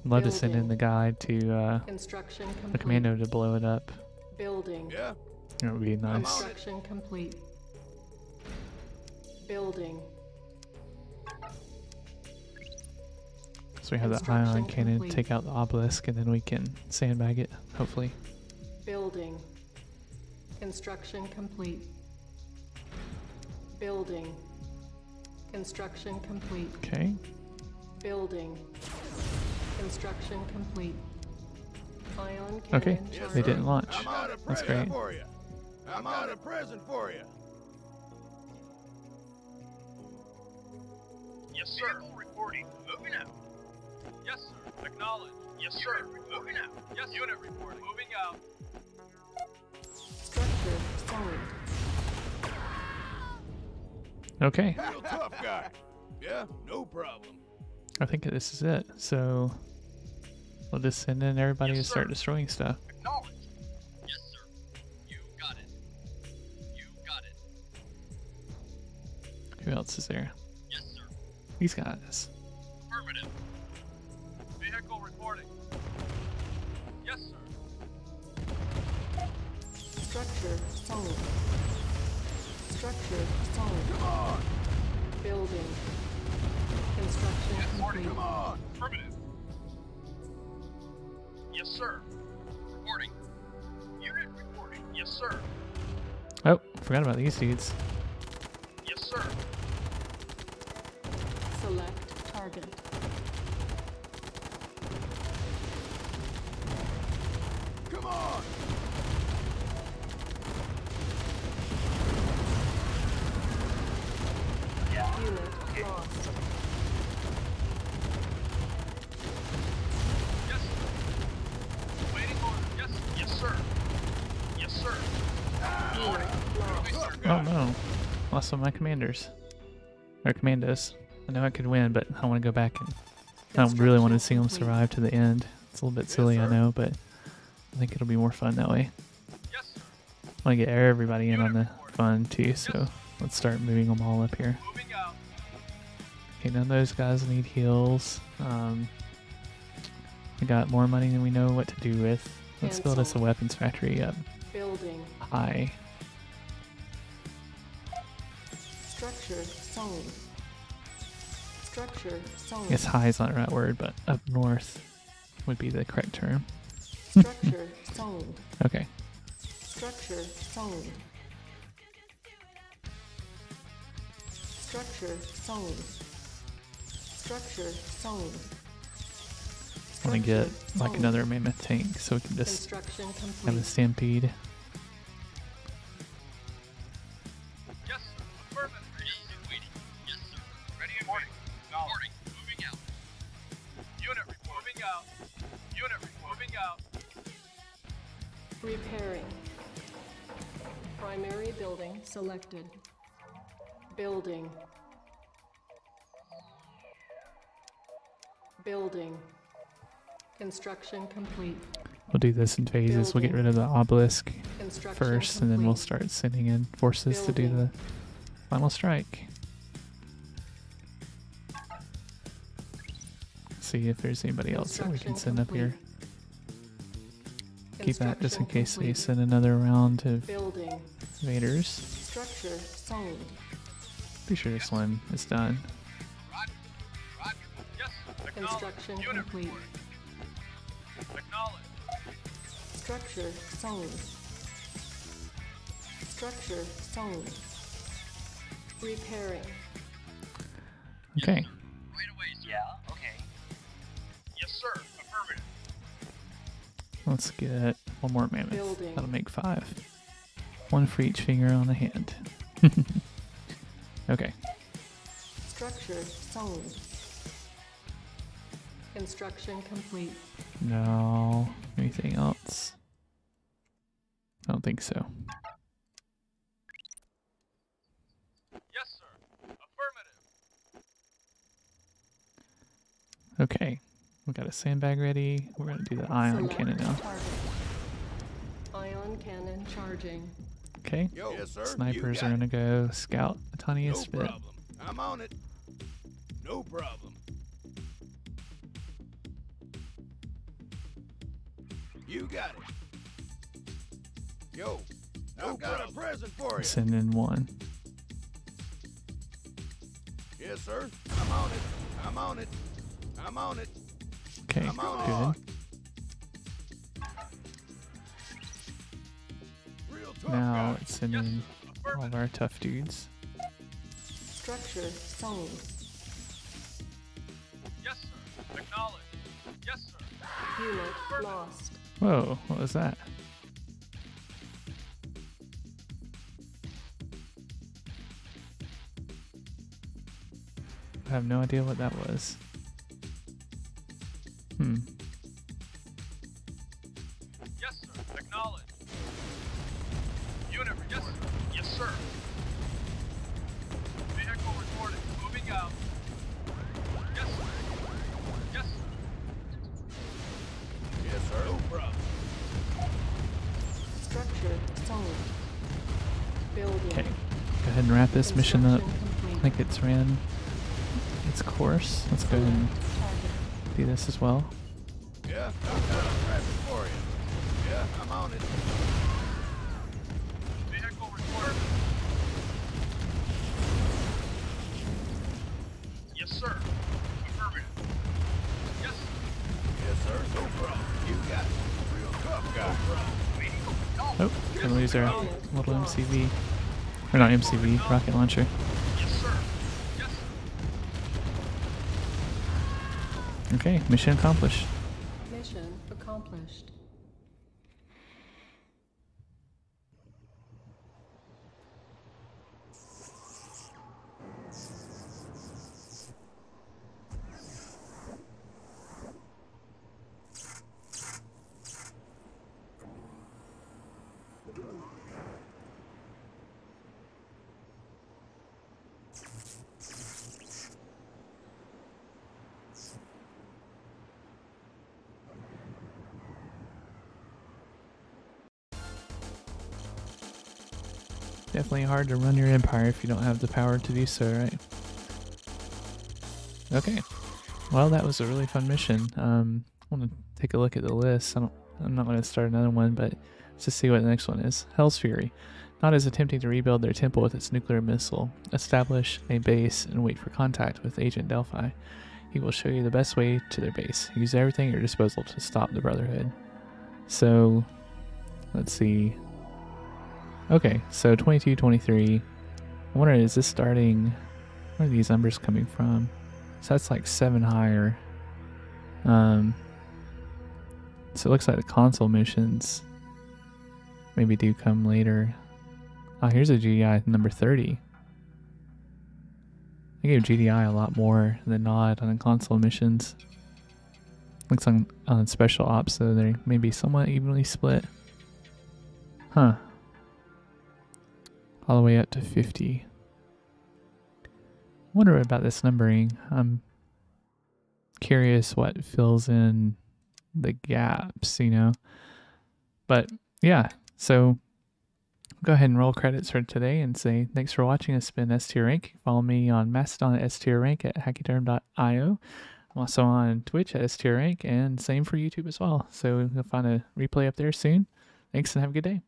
I'd love to send in the guy to uh, Construction the commando to blow it up. Building. Yeah. It would be nice. Construction complete. Building. So we have the Construction ion cannon complete. take out the obelisk and then we can sandbag it, hopefully. Building. Construction complete. Building. Construction complete. Okay. Building. Construction complete. Ion Okay, Yes, they didn't launch. I'm on a That's great. for you. I'm on a present for you. Yes, sir. Vehicle reporting. Moving out. Yes, sir. Acknowledge. Yes, sir. Moving out. Yes, unit reporting. Moving out. Structure sold. Okay. Real tough guy. Yeah, no problem. I think this is it. So we'll just send in everybody Yes, to start sir. destroying stuff. Acknowledge. Yes, sir. You got it. You got it. Who else is there? Yes, sir. These guys. Affirmative. Vehicle reporting. Yes, sir. Structure sold. Structure sold. Come on. Building. Construction Yes, complete. Come on. Affirmative. Yes, sir. Reporting. Unit reporting. Yes, sir. Oh, forgot about these dudes. Yes, sir. Select target. Come on. Unit lost. Yes, sir. Waiting order. Yes, yes, sir. Yes, sir. Unit lost. Tough Oh guy. no. Lost one of my commanders. Or commandos. I know I could win, but I want to go back and I don't really want to see them survive to the end. It's a little bit Yes, silly, I know, but I think it'll be more fun that way. Yes. I want to get everybody in on the fun too, so let's start moving them all up here. Okay, none of those guys need heals. Um, we got more money than we know what to do with. Let's build us a weapons factory up Building. high. Structure. Structure. I guess high is not the right word, but up north would be the correct term. Structure sold. Okay. Structure sold. Structure sold. Structure sold. I want to get like another mammoth tank so we can just have a stampede. Primary building selected. Building. Building. Construction complete. We'll do this in phases. We'll get rid of the obelisk first, and then we'll start sending in forces to do the final strike. See if there's anybody else that we can send up here. Complete. Keep that just in Construction case they send another round of Building. invaders. Structure sold. Be sure this one is done. Roger. Roger. Yes. Construction Unit complete. reporting. Acknowledge. Structure sold. Structure sold. Repairing. Okay. Right away, sir. Yeah. Okay. Yes, sir. Affirmative. Let's get one more mammoth. Building. That'll make five. One for each finger on the hand. okay. Structure sold. Construction complete. No. Anything else? I don't think so. Yes, sir. Affirmative. Okay. We got a sandbag ready. We're gonna do the ion Select cannon now. target. Ion cannon charging. Okay. Yo, yes, sir. Snipers are gonna go scout the it. tiniest No bit. problem. I'm on it. No problem. You got it. Yo, I've got a present for you. Send in one. Yes, sir. I'm on it. I'm on it. I'm on it. Okay, good. it. Real tough Now guy. let's send in all of our tough dudes. Structure sold. Yes, sir. Acknowledge. Yes, sir. Unit lost. Whoa, what was that? I have no idea what that was. Wrap this up. I think it's ran its course. Let's go ahead and do this as well. Yeah, I've got a present for you. Yeah, I'm on it. Vehicle reporting. Yes, sir. Affirmative. Yes. Yes, sir. No problem. You got it. Real tough guy. Oh, gonna lose our little MCV. Or not MCV, rocket launcher. Okay, mission accomplished. Mission accomplished. Hard to run your empire if you don't have the power to do so, right? Okay. Well, that was a really fun mission. Um, I want to take a look at the list. I don't, I'm not going to start another one, but let's just see what the next one is. Hell's Fury. Nod is attempting to rebuild their temple with its nuclear missile. Establish a base and wait for contact with Agent Delphi. He will show you the best way to their base. Use everything at your disposal to stop the Brotherhood. So, let's see. Okay, so 22, 23. I wonder, is this starting? Where are these numbers coming from? So that's like seven higher. Um, so it looks like the console missions maybe do come later. Oh, here's a GDI number 30. I gave GDI a lot more than Nod on the console missions. Looks like on special ops, so they may be somewhat evenly split. Huh. All the way up to 50. Wonder about this numbering. I'm curious what fills in the gaps, you know. But yeah, so go ahead and roll credits for today and say thanks for watching. It's been S tier rank. Follow me on Mastodon at S tier rank at hachyderm.io. I'm also on Twitch at S tier rank and same for YouTube as well. So you'll find a replay up there soon. Thanks and have a good day.